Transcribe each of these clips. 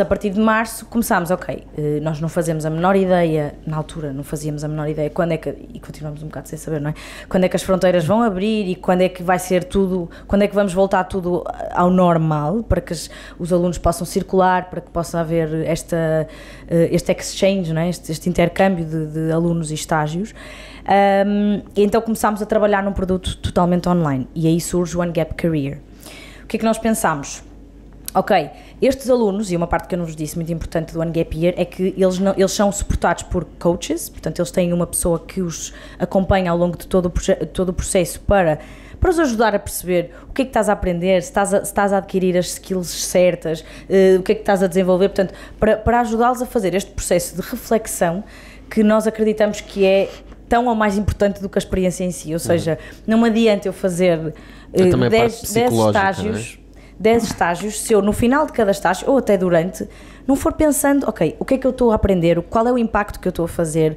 A partir de março começámos, ok, eh, nós não fazemos a menor ideia, na altura não fazíamos a menor ideia quando é que, e continuamos um bocado sem saber, não é? Quando é que as fronteiras vão abrir e quando é que vai ser tudo, quando é que vamos voltar tudo ao normal para que os alunos possam circular, para que possa haver esta, eh, este exchange, não é? este, este intercâmbio de, de, alunos e estágios. Um, então começámos a trabalhar num produto totalmente online e aí surge o One Gap Career. O que é que nós pensámos? Ok, estes alunos, e uma parte que eu não vos disse muito importante do One Gap Year, é que eles, não, eles são suportados por coaches, portanto eles têm uma pessoa que os acompanha ao longo de todo o, todo o processo para, para os ajudar a perceber o que é que estás a aprender, se estás a, se estás a adquirir as skills certas, uh, o que é que estás a desenvolver, portanto, para, para ajudá-los a fazer este processo de reflexão que nós acreditamos que é tão ou mais importante do que a experiência em si, ou seja, não me adianta eu fazer 10 uh, estágios... É? 10 estágios, se eu no final de cada estágio, ou até durante, não for pensando, ok, o que é que eu estou a aprender, qual é o impacto que eu estou a fazer.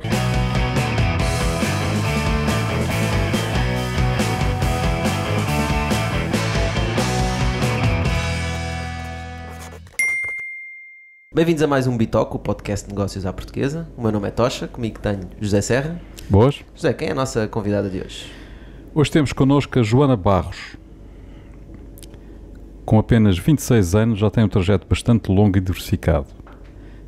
Bem-vindos a mais um Bitoco, o podcast de negócios à portuguesa. O meu nome é Tocha, comigo tenho José Serra. Boas. José, quem é a nossa convidada de hoje? Hoje temos connosco a Joana Barros, com apenas 26 anos, já tem um trajeto bastante longo e diversificado.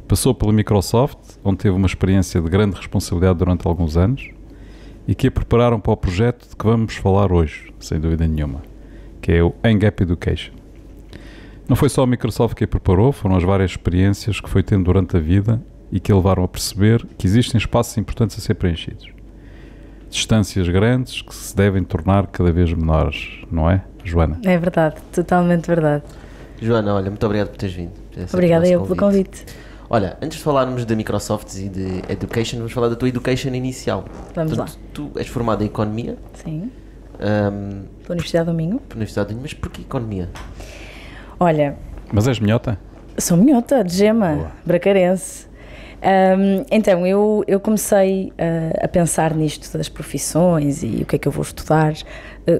Passou pela Microsoft, onde teve uma experiência de grande responsabilidade durante alguns anos e que a prepararam para o projeto de que vamos falar hoje, sem dúvida nenhuma, que é o Engap Education. Não foi só a Microsoft que a preparou, foram as várias experiências que foi tendo durante a vida e que a levaram a perceber que existem espaços importantes a ser preenchidos. Distâncias grandes que se devem tornar cada vez menores, não é? Joana. É verdade, totalmente verdade. Joana, olha, muito obrigado por teres vindo. Obrigada eu pelo convite. Olha, antes de falarmos da Microsoft e de Education, vamos falar da tua Education inicial. Vamos Portanto, lá. Tu és formada em Economia. Sim. Um, pela Universidade do Minho. Pela Universidade do Minho, mas porquê Economia? Olha... Mas és minhota? Sou minhota, de gema, Boa. bracarense. Um, então, eu, eu comecei uh, a pensar nisto das profissões e o que é que eu vou estudar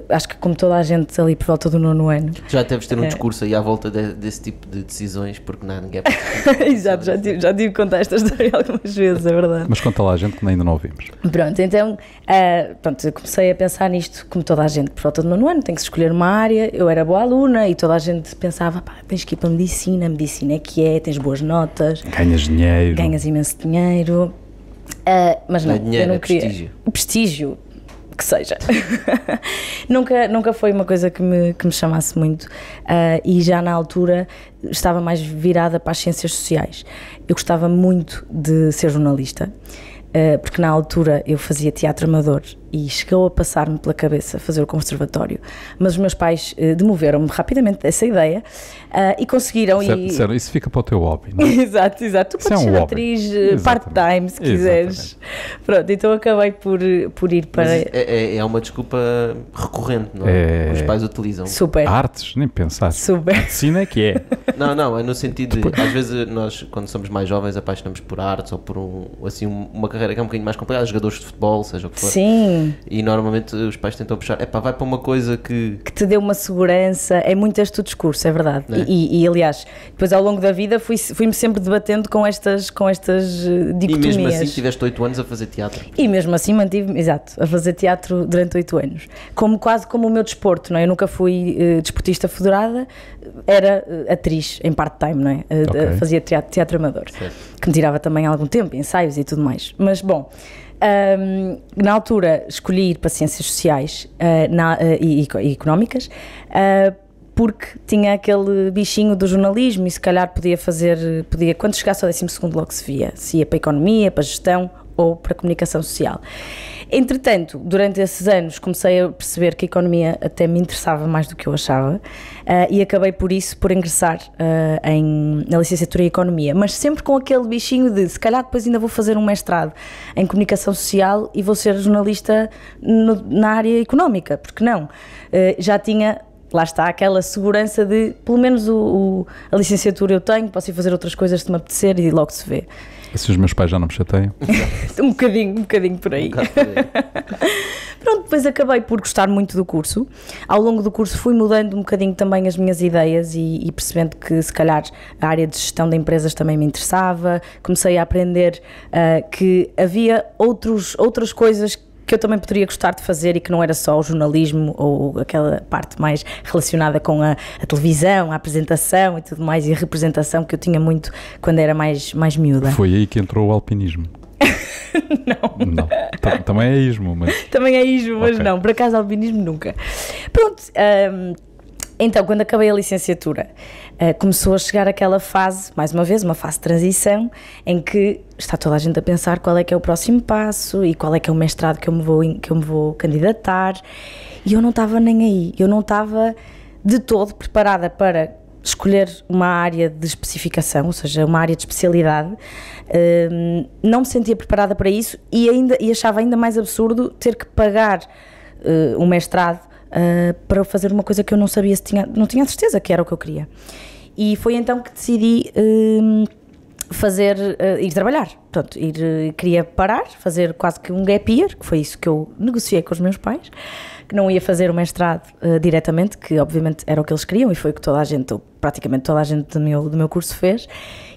acho que como toda a gente ali por volta do nono ano. Já deves ter um é. discurso aí à volta de, desse tipo de decisões, porque não, ninguém é Exato, já tive, já tive que contar esta história algumas vezes, é verdade. Mas conta lá a gente que ainda não ouvimos. Pronto, então, uh, pronto, comecei a pensar nisto como toda a gente por volta do nono ano, tem que escolher uma área, eu era boa aluna e toda a gente pensava, pá, tens que ir para a medicina, a medicina é que é, tens boas notas. Ganhas dinheiro. Ganhas imenso dinheiro. Uh, mas não, não é dinheiro, eu não é queria. prestígio. Prestígio, que seja. nunca, nunca foi uma coisa que me, que me chamasse muito uh, e já na altura estava mais virada para as ciências sociais. Eu gostava muito de ser jornalista, uh, porque na altura eu fazia teatro amador e chegou a passar-me pela cabeça fazer o conservatório, mas os meus pais uh, demoveram-me rapidamente dessa ideia uh, e conseguiram. Certo, e... Certo, isso fica para o teu hobby, não é? exato, exato. Tu isso podes é um ser atriz eh, part-time se quiseres. Exatamente. Pronto, então acabei por, por ir para. É, é, é, uma desculpa recorrente, não é? é... Os pais utilizam. Super. Artes, nem pensar. Super. Medicina é que é. Não, não, é no sentido de. Às vezes nós, quando somos mais jovens, apaixonamos por artes ou por um, assim, uma carreira que é um bocadinho mais complicada, jogadores de futebol, seja o que for. Sim. E normalmente os pais tentam puxar, é pá, vai para uma coisa que. que te dê uma segurança, é muito este o discurso, é verdade. É? E, e, aliás, depois ao longo da vida fui, fui-me sempre debatendo com estas, com estas dicotomias. E mesmo assim tiveste 8 anos a fazer teatro. E mesmo assim mantive-me, exato, a fazer teatro durante 8 anos. Como, quase como o meu desporto, não é? Eu nunca fui uh, desportista federada, era uh, atriz em part-time, não é? Uh, okay. Fazia teatro, teatro amador, certo. que me tirava também algum tempo, ensaios e tudo mais. Mas bom. Um, na altura escolhi ir para Ciências Sociais uh, na, uh, e, e, Económicas uh, porque tinha aquele bichinho do jornalismo e se calhar podia fazer, podia, quando chegasse ao 12 logo se via, se ia para a Economia, para a Gestão ou para Comunicação Social. Entretanto, durante esses anos comecei a perceber que a economia até me interessava mais do que eu achava uh, e acabei por isso por ingressar uh, em, na licenciatura em Economia, mas sempre com aquele bichinho de se calhar depois ainda vou fazer um mestrado em Comunicação Social e vou ser jornalista no, na área económica, porque não? Uh, já tinha lá está aquela segurança de, pelo menos o, o- a licenciatura eu tenho, posso ir fazer outras coisas se me apetecer e logo se vê. Se os meus pais já não me chateiam. Um bocadinho, um bocadinho por aí. Um bocado por aí. Pronto, depois acabei por gostar muito do curso. Ao longo do curso fui mudando um bocadinho também as minhas ideias e, e percebendo que se calhar a área de gestão de empresas também me interessava. Comecei a aprender ah, que havia outros, outras coisas que eu também poderia gostar de fazer e que não era só o jornalismo ou aquela parte mais relacionada com a, a televisão, a apresentação e tudo mais e a representação que eu tinha muito quando era mais, mais miúda. Foi aí que entrou o alpinismo. não. Não. Tam- Também é ismo, mas Também é ismo, mas Ok. não, por acaso albinismo nunca. Pronto, hum, então quando acabei a licenciatura, ah, começou a chegar aquela fase, mais uma vez, uma fase de transição, em que está toda a gente a pensar qual é que é o próximo passo e qual é que é o mestrado que eu me vou, que eu me vou candidatar. E eu não estava nem aí, eu não estava de todo preparada para escolher uma área de especificação, ou seja, uma área de especialidade. Hum, não me sentia preparada para isso e, ainda, e achava ainda mais absurdo ter que pagar eh, um mestrado eh, para fazer uma coisa que eu não sabia se tinha, não tinha certeza que era o que eu queria. E foi então que decidi hum, fazer, eh, ir trabalhar. Portanto, ir, queria parar, fazer quase que um gap year, que foi isso que eu negociei com os meus pais, que não ia fazer o mestrado eh, diretamente, que obviamente era o que eles queriam e foi o que toda a gente, praticamente toda a gente do meu, do meu curso fez,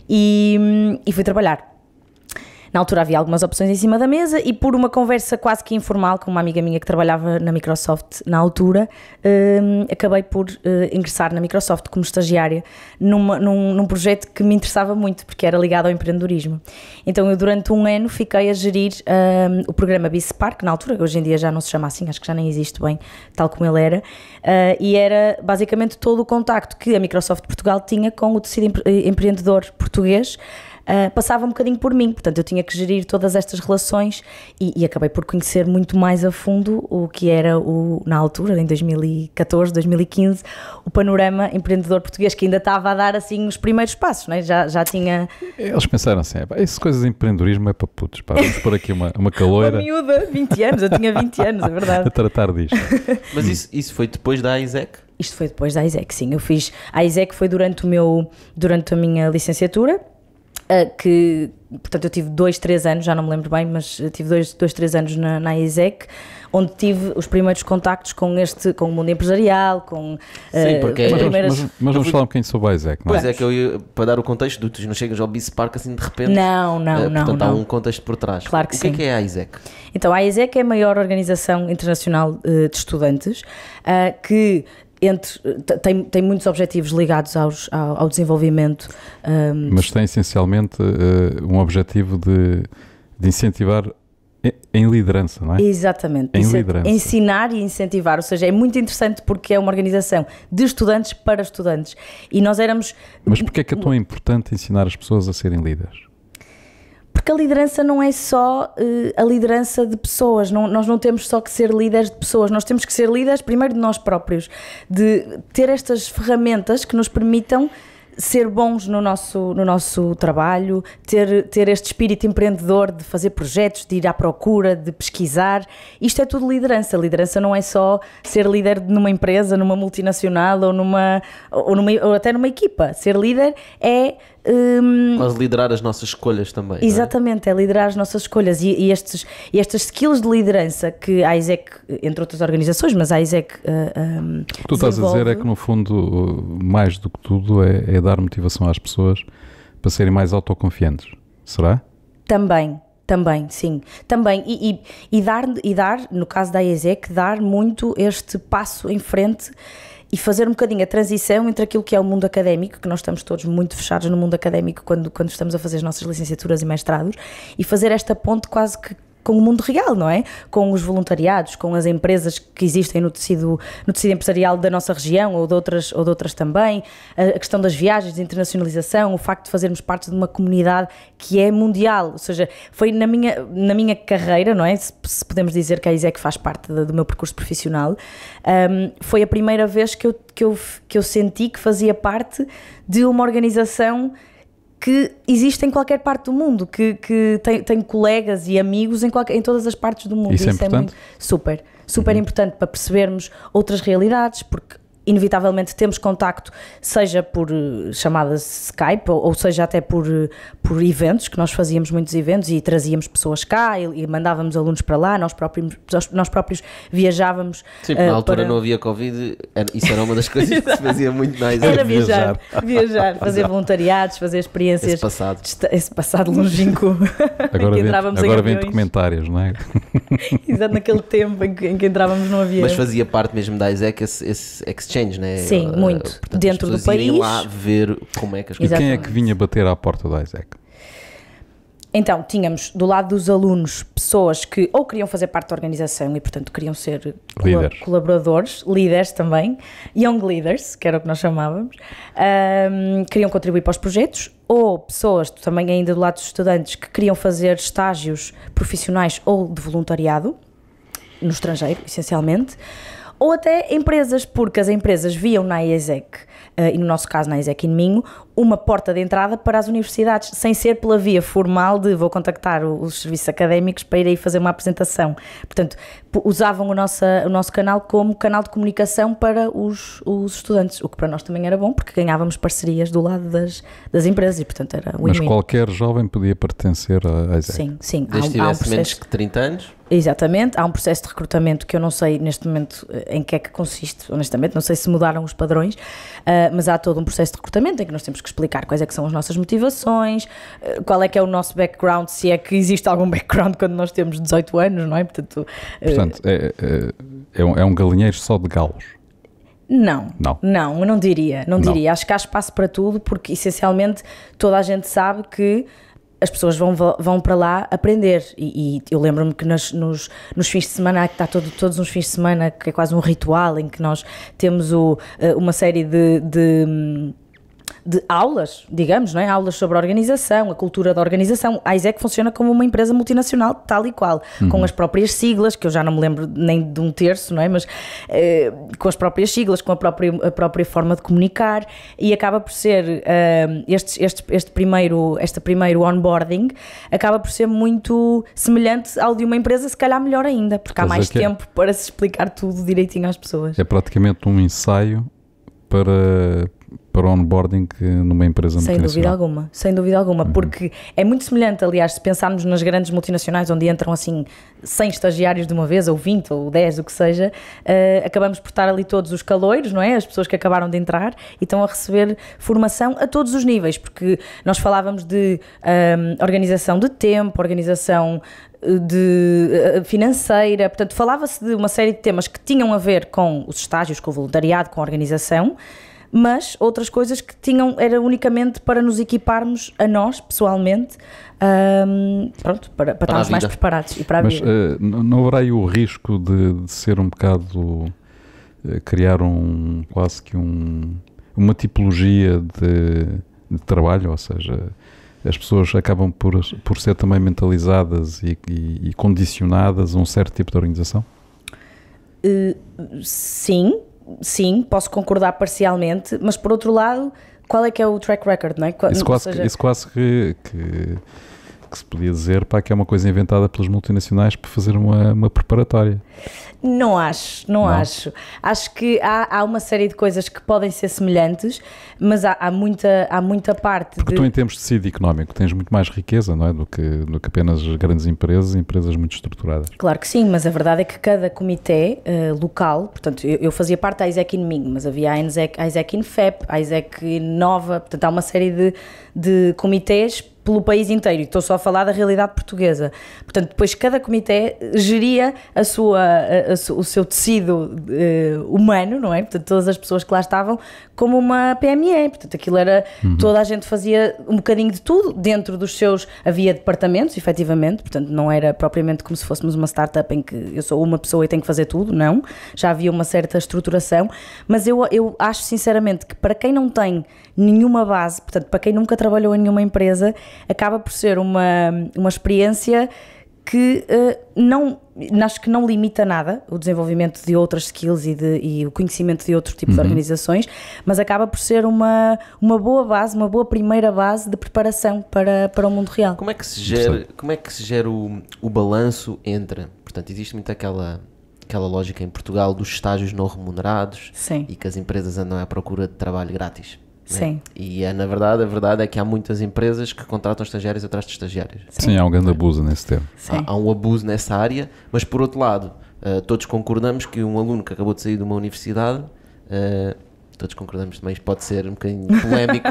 e, hum, e fui trabalhar. Na altura havia algumas opções em cima da mesa e por uma conversa quase que informal com uma amiga minha que trabalhava na Microsoft na altura, hum, acabei por eh, ingressar na Microsoft como estagiária numa- num, num projeto que me interessava muito, porque era ligado ao empreendedorismo. Então eu durante um ano fiquei a gerir hum, o programa Bispark, na altura, hoje em dia já não se chama assim, acho que já nem existe bem, tal como ele era, ah, e era basicamente todo o contacto que a Microsoft Portugal tinha com o tecido empre- empreendedor português, Uh, passava um bocadinho por mim, portanto eu tinha que gerir todas estas relações e, e acabei por conhecer muito mais a fundo o que era o, na altura, em 2014, 2015, o panorama empreendedor português que ainda estava a dar assim os primeiros passos, né? já, já tinha eles pensaram assim: "Pá, essas coisas de empreendedorismo é para putos. Pá, vamos pôr aqui uma, uma uma caloira miúda, 20 anos, eu tinha 20 anos, é a verdade. tratar disto. Mas isso, isso foi depois da Isaac? Isto foi depois da ISEC, sim. Eu fiz. A ISEC foi durante, o meu, durante a minha licenciatura, ah, que, portanto, eu tive dois, três anos, já não me lembro bem, mas tive dois, dois três anos na, na ISEC, onde tive os primeiros contactos com este, com o mundo empresarial, com Sim, ah, porque as é- Mas, vamos- primeiras. mas- mas vamos falar um bocadinho sobre a Isaac, não é? Pois é, que eu ia, para dar o contexto, tu não chegas ao Beast Park assim de repente. Não, não, Eh, não. Portanto, há um contexto por trás. Claro que o que é sim. que é a Isaac? Então, a ISEC é a maior organização internacional eh, de estudantes ah, que entre, t- tem, tem muitos objetivos ligados aos, ao, ao desenvolvimento ahm, Mas tem essencialmente eh, um objetivo de, de incentivar em- liderança, não é? Exatamente. Em é liderança. ensinar e incentivar, ou seja, é muito interessante porque é uma organização de estudantes para estudantes. E nós éramos. Mas porquê é que é tão importante ensinar as pessoas a serem líderes? Porque a liderança não é só eh, a liderança de pessoas, não- nós não temos só que ser líderes de pessoas, nós temos que ser líderes primeiro de nós próprios, de ter estas ferramentas que nos permitam ser bons no nosso, no nosso trabalho, ter, ter este espírito empreendedor de fazer projetos, de ir à procura, de pesquisar. Isto é tudo liderança. Liderança não é só ser líder numa empresa, numa multinacional ou, numa, ou, numa, ou até numa equipa. Ser líder é. hum, Quase liderar as nossas escolhas também. não é? Exatamente, é liderar as nossas escolhas e, e estes, e estas skills de liderança que a ISEC, entre outras organizações, mas a ISEC. uh, um, O que tu estás a dizer é que, no fundo, mais do que tudo, é, é dar motivação às pessoas para serem mais autoconfiantes. Será? Também, também, sim. Também. E, e, e dar, e dar, no caso da IESEC, dar muito este passo em frente e fazer um bocadinho a transição entre aquilo que é o mundo académico, que nós estamos todos muito fechados no mundo académico quando, quando estamos a fazer as nossas licenciaturas e mestrados, e fazer esta ponte quase que com o mundo real, não é? Com os voluntariados, com as empresas que existem no tecido, no tecido empresarial da nossa região ou de outras, ou de outras também, a questão das viagens, de internacionalização, o facto de fazermos parte de uma comunidade que é mundial, ou seja, foi na minha, na minha carreira, não é? Se, se podemos dizer que a ISEC faz parte do, do meu percurso profissional, hum, foi a primeira vez que eu, que, eu, que eu senti que fazia parte de uma organização que existe em qualquer parte do mundo, que, que tem, tem colegas e amigos em, qualquer, em todas as partes do mundo. Isso é importante? muito super, super importante para percebermos outras realidades, porque inevitavelmente temos contacto, seja por uh, chamadas Skype ou, ou, seja até por, uh, por eventos, que nós fazíamos muitos eventos e trazíamos pessoas cá e, e mandávamos alunos para lá, nós próprios, nós próprios viajávamos. Sim, na altura para... não havia Covid, isso era uma das coisas que se fazia muito mais. Era viajar, viajar, fazer voluntariados, fazer experiências. Esse passado. Esse passado longínquo. Agora vem, agora vem documentários, não é? Exato, naquele tempo em que, em que entrávamos não havia. Mas fazia parte mesmo da ISEC esse, esse exchange, né? Sim, muito. Portanto, Dentro do país. lá ver como é que as coisas. E quem é que vinha bater à porta da ISEC? Então, tínhamos do lado dos alunos pessoas que ou queriam fazer parte da organização e, portanto, queriam ser líderes. colaboradores, líderes também, young leaders, que era o que nós chamávamos, um, queriam contribuir para os projetos, ou pessoas também ainda do lado dos estudantes que queriam fazer estágios profissionais ou de voluntariado, no estrangeiro, essencialmente, ou até empresas, porque as empresas viam na IESEC, uh, e no nosso caso na IESEC em Minho, uma porta de entrada para as universidades, sem ser pela via formal de vou contactar os serviços académicos para ir aí fazer uma apresentação. Portanto, usavam o nosso, o nosso canal como canal de comunicação para os, os estudantes, o que para nós também era bom, porque ganhávamos parcerias do lado das, das empresas e, portanto, era win-win. Mas qualquer jovem podia pertencer à IESEC? Sim, sim. Desde há, há um processo... menos que 30 anos? Exatamente, há um processo de recrutamento que eu não sei neste momento eh, em que é que consiste, honestamente, não sei se mudaram os padrões, uh, mas há todo um processo de recrutamento em que nós temos que explicar quais é que são as nossas motivações, uh, qual é que é o nosso background, se é que existe algum background quando nós temos 18 anos, não é? Portanto, uh, Portanto é, é, é, um, é um galinheiro só de galos. Não, não, não, eu não diria, não, não diria. Acho que há espaço para tudo, porque essencialmente toda a gente sabe que as pessoas vão, vão para lá aprender. E, e eu lembro-me que nos, nos, nos, fins de semana, que está todo, todos uns fins de semana, que é quase um ritual, em que nós temos o, eh, uma série de, de hum, de aulas, digamos, não é? aulas sobre a organização, a cultura da organização. A ISEC funciona como uma empresa multinacional, tal e qual, uhum. com as próprias siglas, que eu já não me lembro nem de um terço, não é? mas eh, com as próprias siglas, com a própria, a própria forma de comunicar, e acaba por ser uh, este, este, este, primeiro, este primeiro onboarding acaba por ser muito semelhante ao de uma empresa, se calhar melhor ainda, porque há mais é tempo é. para se explicar tudo direitinho às pessoas. É praticamente um ensaio para para o onboarding numa empresa sem dúvida alguma sem dúvida alguma uhum. porque é muito semelhante aliás se pensarmos nas grandes multinacionais onde entram assim 100 estagiários de uma vez ou 20 ou 10 o que seja uh, acabamos por estar ali todos os caloiros não é as pessoas que acabaram de entrar e estão a receber formação a todos os níveis porque nós falávamos de um, ehm, organização de tempo organização eh, de eh, financeira, portanto falava-se de uma série de temas que tinham a ver com os estágios, com o voluntariado, com a organização, mas outras coisas que tinham, era unicamente para nos equiparmos a nós, pessoalmente, um, pronto, para, para, para estarmos mais preparados e para a mas, vida. Uh, não haverá aí o risco de, de ser um bocado, uh, criar um, quase que um, uma tipologia de, de trabalho, ou seja, as pessoas acabam por, por ser também mentalizadas e, e, e condicionadas a um certo tipo de organização? Uh, sim, sim, posso concordar parcialmente, mas por outro lado, qual é que é o track record, não é? Isso quase, seja... isso quase que, que, que, se podia dizer pá, que é uma coisa inventada pelas multinacionais para fazer uma, uma preparatória. Não acho, não, não, acho. Acho que há, há uma série de coisas que podem ser semelhantes, mas há, há muita, há muita parte. Porque de... tu, em termos de tecido económico, tens muito mais riqueza, não é? Do que, do que apenas grandes empresas empresas muito estruturadas. Claro que sim, mas a verdade é que cada comitê uh, local, portanto, eu, eu, fazia parte da ISEC in Minho, mas havia a ISEC, a ISEC in FEP, a ISEC Nova, portanto, há uma série de, de comitês pelo país inteiro, e estou só a falar da realidade portuguesa. Portanto, depois cada comitê geria a sua, a, a, o seu tecido uh, humano, não é? Portanto, todas as pessoas que lá estavam, como uma PME. Portanto, aquilo era. Uhum. Toda a gente fazia um bocadinho de tudo, dentro dos seus. Havia departamentos, efetivamente, portanto, não era propriamente como se fôssemos uma startup em que eu sou uma pessoa e tenho que fazer tudo, não. Já havia uma certa estruturação, mas eu, eu acho sinceramente que para quem não tem nenhuma base, portanto, para quem nunca trabalhou em nenhuma empresa, acaba por ser uma, uma experiência que uh, não acho que não limita nada o desenvolvimento de outras skills e, de, e o conhecimento de outros tipos uhum. de organizações, mas acaba por ser uma, uma boa base, uma boa primeira base de preparação para, para o mundo real. Como é que se gera, como é que se gera o, o balanço entre, portanto, existe muito aquela aquela lógica em Portugal dos estágios não remunerados Sim. e que as empresas andam à procura de trabalho grátis. Né? Sim. E é, na verdade, a verdade é que há muitas empresas que contratam estagiários atrás de estagiários. Sim, há um grande abuso nesse termo. Sim. Há, há um abuso nessa área, mas por outro lado, eh, todos concordamos que um aluno que acabou de sair de uma universidade, eh, todos concordamos também, isto pode ser um bocadinho polémico,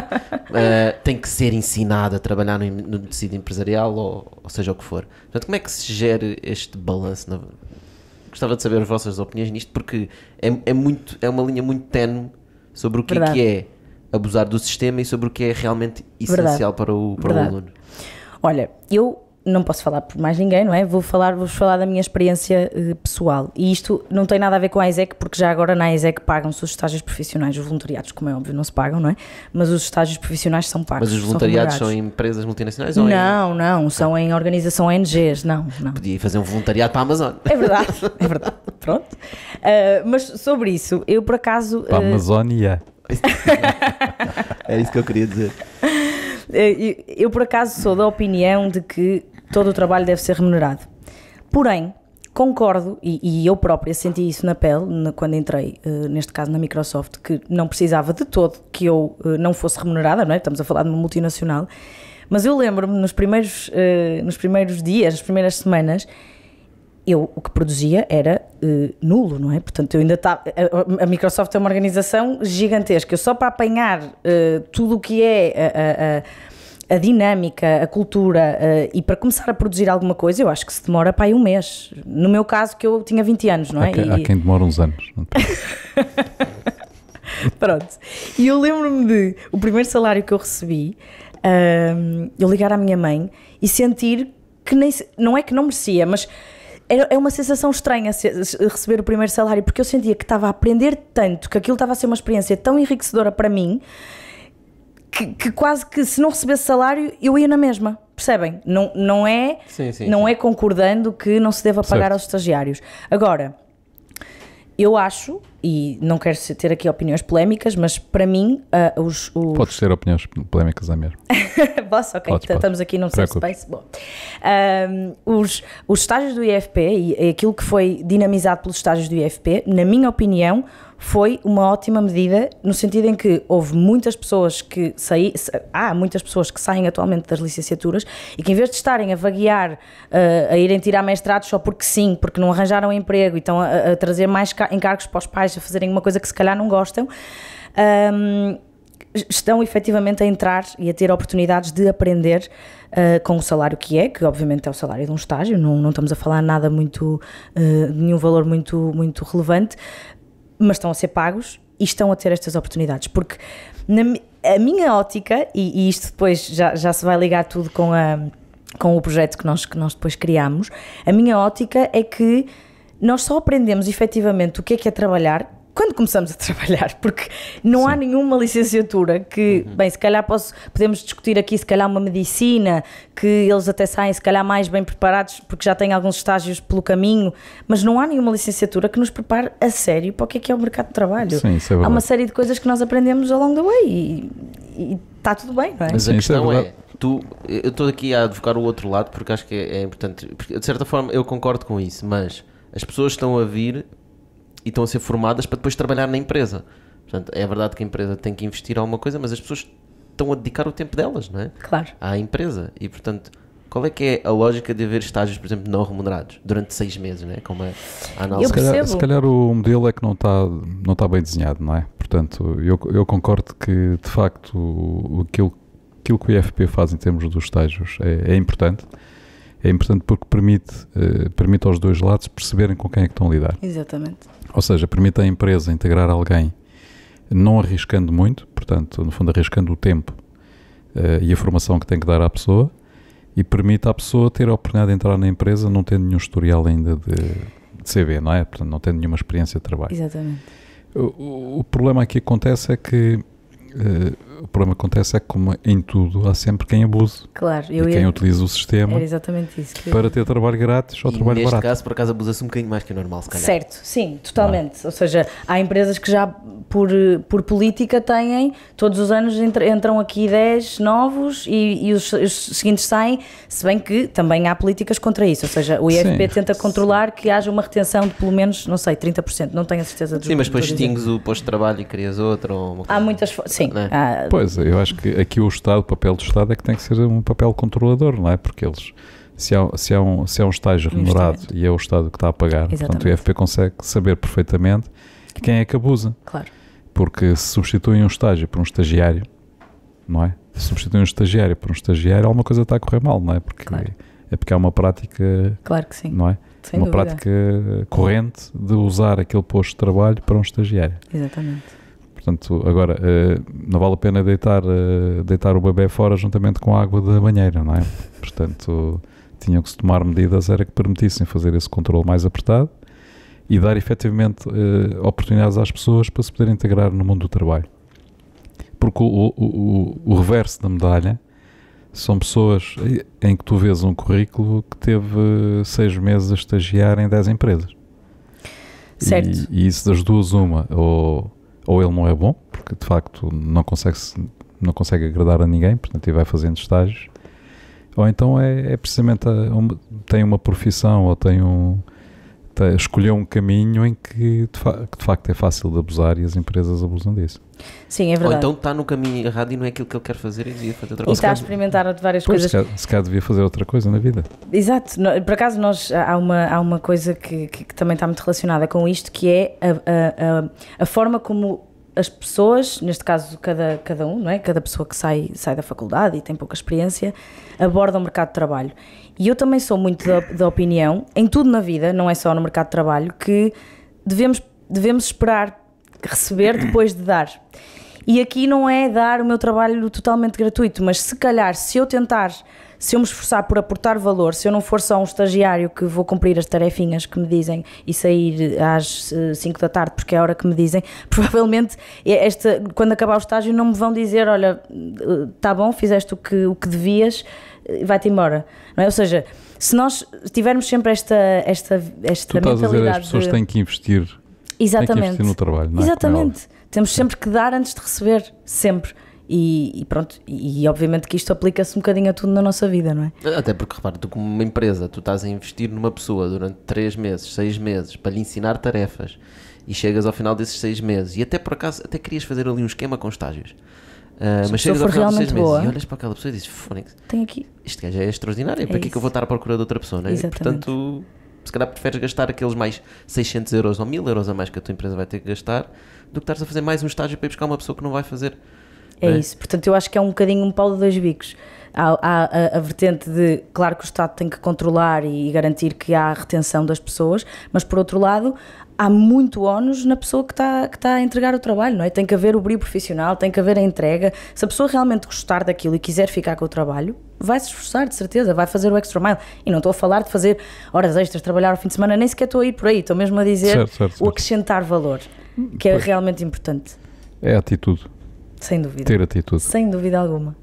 eh, tem que ser ensinado a trabalhar no, no tecido empresarial ou, ou seja o que for. Portanto, como é que se gera este balanço? na- Gostava de saber as vossas opiniões nisto, porque é, é, muito, é uma linha muito tenue sobre o que é que é abusar do sistema e sobre o que é realmente essencial para o, para o Verdade. aluno. Olha, eu não posso falar por mais ninguém, não é? Vou falar, vou falar da minha experiência eh, pessoal. E isto não tem nada a ver com a ISEC, porque já agora na ISEC pagam-se os estágios profissionais. Os voluntariados, como é óbvio, não se pagam, não é? Mas os estágios profissionais são pagos. Mas os são voluntariados são remunerados. em empresas multinacionais ou em- Não, não, são em organização ONGs, não, não. Podia ir fazer um voluntariado para a Amazon. É verdade, é verdade. Pronto. Ah, mas sobre isso, eu por acaso. Para a ah, Amazónia. É isso que eu queria dizer. Eh, Eu, por acaso, sou da opinião de que todo o trabalho deve ser remunerado. Porém, concordo, e, e eu própria senti isso na pele na- quando entrei, eh, neste caso na Microsoft, que não precisava de todo que eu eh, não fosse remunerada, não é? Estamos a falar de uma multinacional. Mas eu lembro-me nos primeiros, eh, nos primeiros dias, nas primeiras semanas, eu o que produzia era eh, nulo, não é? Portanto, eu ainda estava. A, a Microsoft é uma organização gigantesca. Eu só para apanhar eh, tudo o que é a, a- a- dinâmica, a cultura eh, e para começar a produzir alguma coisa, eu acho que se demora para aí um mês. No meu caso, que eu tinha 20 anos, não é? Há, que- E- há quem demora uns anos. Pronto. E eu lembro-me de o primeiro salário que eu recebi, ahm, eu ligar à minha mãe e sentir que nem não é que não merecia, mas é uma sensação estranha receber o primeiro salário, porque eu sentia que estava a aprender tanto, que aquilo estava a ser uma experiência tão enriquecedora para mim, que, que quase que se não recebesse salário eu ia na mesma. Percebem? Não, não é Sim, sim, não sim. é concordando que não se deva pagar Certo. aos estagiários. Agora, eu acho, e não quero ter aqui opiniões polémicas, mas para mim, ah, os. os... Podes ter opiniões polémicas à mesma. Posso? Ok, Podes, então podes. estamos aqui num safe space. Bom. Ahm, os, os estágios do IFP e e aquilo que foi dinamizado pelos estágios do IFP, na minha opinião, foi uma ótima medida, no sentido em que houve muitas pessoas que saí, sa- há muitas pessoas que saem atualmente das licenciaturas e que em vez de estarem a vaguear, ah, a irem tirar mestrados só porque sim, porque não arranjaram emprego e estão a, a trazer mais ca- encargos para os pais, a fazerem uma coisa que se calhar não gostam, ahm, estão efetivamente a entrar e a ter oportunidades de aprender uh, com o salário que é, que obviamente é o salário de um estágio, não, não estamos a falar nada muito, uh, de nenhum valor muito, muito relevante, mas estão a ser pagos e estão a ter estas oportunidades, porque na a minha ótica, e, e isto depois já, já se vai ligar tudo com, a, com o projeto que nós, que nós depois criámos, a minha ótica é que nós só aprendemos efetivamente o que é que é trabalhar quando começamos a trabalhar, porque não há nenhuma licenciatura que, bem, se calhar posso, podemos discutir aqui, se calhar uma medicina, que eles até saem, se calhar, mais bem preparados, porque já têm alguns estágios pelo caminho, mas não há nenhuma licenciatura que nos prepare a sério para o que é que é o mercado de trabalho. Sim, isso é há uma verdade. série de coisas que nós aprendemos along the way e- e está tudo bem, não é? Mas Sim, a é questão é, verdade. tu, eu estou aqui a advogar o outro lado porque acho que é, é importante. Porque, de certa forma, eu concordo com isso, mas as pessoas estão a vir e estão a ser formadas para depois trabalhar na empresa. Portanto, é verdade que a empresa tem que investir alguma coisa, mas as pessoas estão a dedicar o tempo delas, não é? Claro. À empresa. E, portanto, qual é que é a lógica de haver estágios, por exemplo, não remunerados durante seis meses, não é? Como é a análise. Eu Se calhar, se calhar o modelo é que não está não está bem desenhado, não é? Portanto, eu, eu concordo que de facto o- aquilo, aquilo que o IFP faz em termos dos estágios é, é importante. É importante porque permite, eh, permite aos dois lados perceberem com quem é que estão a lidar. Exatamente. Ou seja, permite à empresa integrar alguém não arriscando muito, portanto, no fundo, arriscando o tempo eh, e a formação que tem que dar à pessoa, e permite à pessoa ter a oportunidade de entrar na empresa não tendo nenhum historial ainda de, de CV, não é? Portanto, não tendo nenhuma experiência de trabalho. Exatamente. O, o- o problema aqui que acontece é que eh, o problema que acontece é que, como em tudo, há sempre quem abuse Claro, e quem ia, utiliza o sistema era exatamente isso. que para ter trabalho grátis ou E trabalho neste barato. caso, por acaso, abusa-se um bocadinho mais que o normal, se calhar. Certo, sim, totalmente. Ou seja, há empresas que já por, por política têm, todos os anos entra- entram aqui 10 novos e, e os, os seguintes saem, se bem que também há políticas contra isso. Ou seja, o IFP Sim. tenta controlar que haja uma retenção de pelo menos, não sei, 30%, não tenho a certeza do Sim, mas depois extingues o posto de trabalho e crias outro. Ou uma Há muitas. Sim, Não é? há- Pois, eu acho que aqui o Estado, o papel do Estado é que tem que ser um papel controlador, não é? Porque eles, se há, se há, um, se há um estágio remunerado e é o Estado que está a pagar, portanto Exatamente. o IFP consegue saber perfeitamente quem é que abusa. claro. Porque se substituem um estágio por um estagiário, não é? Se substituem um estagiário por um estagiário, alguma coisa está a correr mal, não é? Porque Claro. é porque há uma prática, Claro que sim. não é? Sem uma dúvida. prática corrente de usar aquele posto de trabalho para um estagiário. Exatamente. Portanto, agora, eh, não vale a pena deitar, eh, deitar o bebê fora juntamente com a água da banheira, não é? Portanto, tinham que se tomar medidas era que permitissem fazer esse controle mais apertado e dar efetivamente eh, oportunidades às pessoas para se poderem integrar no mundo do trabalho. Porque o, o, o, reverso da medalha são pessoas em que tu vês um currículo que teve seis meses a estagiar em 10 empresas. Certo. E, e isso das duas, uma, ou, ou ele não é bom, porque de facto não consegue, se- não consegue agradar a ninguém, portanto, e vai fazendo estágios, ou então é, é precisamente a- uma- tem uma profissão ou tem um. Te- escolheu um caminho em que de, que de facto é fácil de abusar e as empresas abusam disso. Sim, é Ou verdade. então está no caminho errado e não é aquilo que ele quer fazer e devia fazer outra e coisa. está a experimentar várias Pois, coisas se calhar, se calhar devia fazer outra coisa na vida. Exato, por acaso nós há uma, há uma coisa que, que- que também está muito relacionada com isto, que é a, a, a, a forma como as pessoas, neste caso cada, cada um, não é? cada pessoa que sai, sai da faculdade e tem pouca experiência, aborda o mercado de trabalho. E eu também sou muito da, da opinião, em tudo na vida, não é só no mercado de trabalho, que devemos, devemos esperar receber depois de dar. E aqui não é dar o meu trabalho totalmente gratuito, mas se calhar, se eu tentar, se eu me esforçar por aportar valor, se eu não for só um estagiário que vou cumprir as tarefinhas que me dizem e sair às 5 da tarde, porque é a hora que me dizem, provavelmente esta, quando acabar o estágio não me vão dizer, olha, está bom, fizeste o que, o que devias, eh, vai-te embora. Não é? Ou seja, se nós tivermos sempre esta, esta, Tu esta estás a dizer mentalidade as pessoas de... têm que investir, têm que Exatamente. investir no trabalho, não é? Exatamente. Temos sempre que dar antes de receber, sempre. E, e pronto, e, e obviamente que isto aplica-se um bocadinho a tudo na nossa vida, não é? Até porque, repara, tu como uma empresa, tu estás a investir numa pessoa durante 3 meses, 6 meses, para lhe ensinar tarefas e chegas ao final desses 6 meses e até por acaso, até querias fazer ali um esquema com estágios. A mas chegas ao final dos 6 realmente meses boa. e olhas para aquela pessoa e dizes, Fónix, Tem aqui. este gajo é extraordinário, para que é que eu vou estar à procura de outra pessoa, não é? E, portanto, se calhar preferes gastar aqueles mais 600 euros ou 1000 euros a mais que a tua empresa vai ter que gastar do que estares a fazer mais um estágio para ir buscar uma pessoa que não vai fazer. É não isso. Portanto, eu acho que é um bocadinho um pau de dois bicos. Há, há a, a vertente de, claro que o Estado tem que controlar e garantir que há retenção das pessoas, mas por outro lado, há muito ónus na pessoa que está, que está a entregar o trabalho, não é? Tem que haver o brilho profissional, tem que haver a entrega. Se a pessoa realmente gostar daquilo e quiser ficar com o trabalho, vai se esforçar, de certeza, vai fazer o extra mile. E não estou a falar de fazer horas extras, trabalhar ao fim de semana, nem sequer estou a ir por aí, estou mesmo a dizer Certo, certo, o certo. acrescentar valor, que é Pois. realmente importante, É atitude, sem dúvida. ter atitude. Sem dúvida alguma.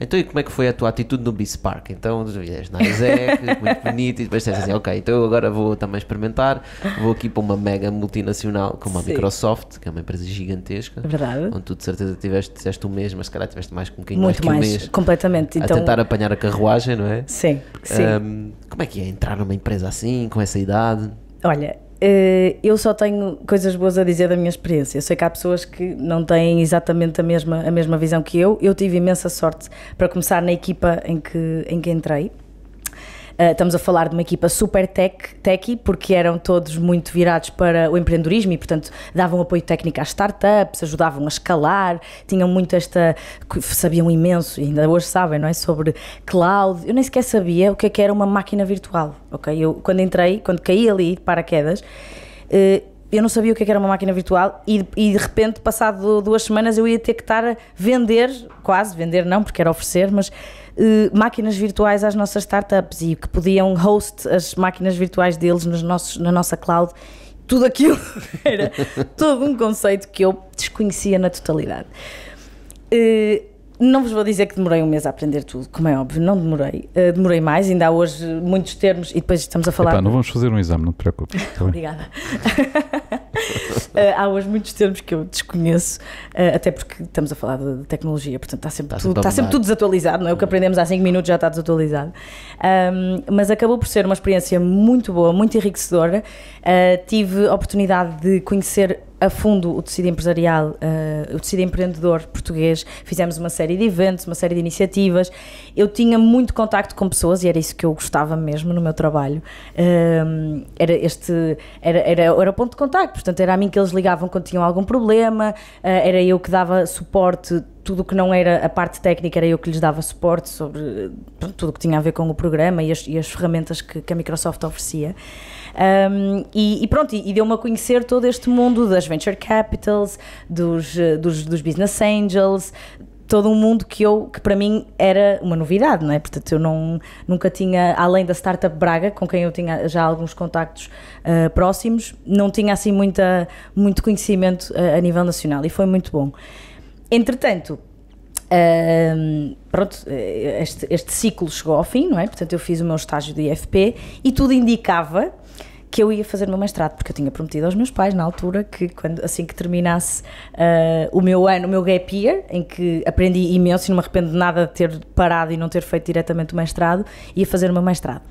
Então, e como é que foi a tua atitude no Bispark? Então, tu vieste na Isaac, muito bonito, e depois disseste assim: Ok, então eu agora vou também experimentar. Vou aqui para uma mega multinacional como a Sim. Microsoft, que é uma empresa gigantesca, verdade. onde tu de certeza tiveste, disseste um mês, mas se calhar tiveste mais com um bocadinho mais Muito que um mais, mês completamente. a Então, tentar apanhar a carruagem, não é? sim, sim. Ahm, como é que é entrar numa empresa assim, com essa idade? Olha, eu só tenho coisas boas a dizer da minha experiência. Eu sei que há pessoas que não têm exatamente a mesma, a mesma visão que eu. Eu tive imensa sorte para começar na equipa em que, em que entrei. Uh, estamos a falar de uma equipa super tech, techy, porque eram todos muito virados para o empreendedorismo e, portanto, davam apoio técnico às startups, ajudavam a escalar, tinham muito esta. sabiam imenso, e ainda hoje sabem, não é? Sobre cloud. Eu nem sequer sabia o que é que era uma máquina virtual, ok? Eu, quando entrei, quando caí ali de paraquedas, uh, eu não sabia o que é que era uma máquina virtual e, e, de repente, passado duas semanas, eu ia ter que estar a vender, quase, vender não, porque era oferecer, mas uh, máquinas virtuais às nossas startups e que podiam host as máquinas virtuais deles nos nossos, na nossa cloud. Tudo aquilo era todo um conceito que eu desconhecia na totalidade. Eh, não vos vou dizer que demorei um mês a aprender tudo, como é óbvio, não demorei. Uh, demorei mais, ainda há hoje muitos termos e depois estamos a falar. Epá, não vamos fazer um exame, não te preocupes. Tá Obrigada. uh, há hoje muitos termos que eu desconheço, uh, até porque estamos a falar de, tecnologia, portanto está sempre, está tudo, está sempre tudo desatualizado, não é? O que aprendemos há 5 minutos já está desatualizado. Um, mas acabou por ser uma experiência muito boa, muito enriquecedora. Tive a oportunidade de conhecer a fundo o tecido empresarial, uh, o tecido empreendedor português. Fizemos uma série de eventos, uma série de iniciativas. Eu tinha muito contacto com pessoas e era isso que eu gostava mesmo no meu trabalho. Uh, era este, era, era, era o ponto de contacto, portanto era a mim que eles ligavam quando tinham algum problema, uh, era eu que dava suporte tudo o que não era a parte técnica era eu que lhes dava suporte sobre tudo o que tinha a ver com o programa e as, e as ferramentas que, que, a Microsoft oferecia. Um, e, e, pronto, e, e deu-me a conhecer todo este mundo das venture capitals, dos, dos, dos business angels, todo um mundo que eu que para mim era uma novidade, não é? Portanto, eu não nunca tinha além da startup Braga, com quem eu tinha já alguns contactos uh, próximos, não tinha assim muita muito conhecimento uh, a nível nacional e foi muito bom. Entretanto, um, pronto, este, este, ciclo chegou ao fim, não é? Portanto, eu fiz o meu estágio de IFP e tudo indicava que eu ia fazer o meu mestrado, porque eu tinha prometido aos meus pais na altura que quando, assim que terminasse uh, o meu ano, o meu gap year, em que aprendi imenso e não me arrependo de nada de ter parado e não ter feito diretamente o mestrado, ia fazer o meu mestrado.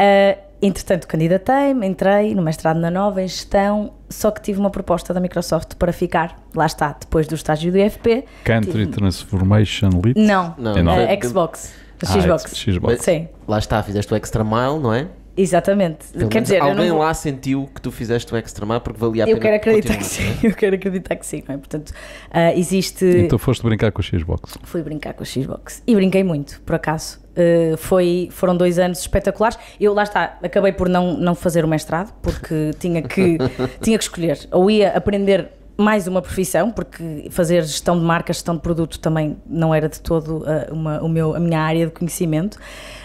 Uh, entretanto, candidatei-me, entrei no mestrado na Nova em gestão, só que tive uma proposta da Microsoft para ficar, lá está, depois do estágio do IFP. Country tive... Transformation Lead? Não, não. não. Uh, Xbox. Ah, Xbox. Xbox. Sim. Lá está, fizeste o Extra Mile, não é? Exatamente. Pelo Quer dizer, alguém não... lá sentiu que tu fizeste o extra mile porque valia a eu pena. Eu quero acreditar que sim. É? Eu quero acreditar que sim, não é? Portanto, uh, existe. Então foste brincar com o Xbox? Fui brincar com o Xbox e brinquei muito, por acaso. Uh, foi, foram dois anos espetaculares. Eu lá está, acabei por não, não fazer o mestrado porque tinha que, tinha que escolher. Ou ia aprender mais uma profissão, porque fazer gestão de marca, gestão de produto também não era de todo uh, uma, o meu, a minha área de conhecimento.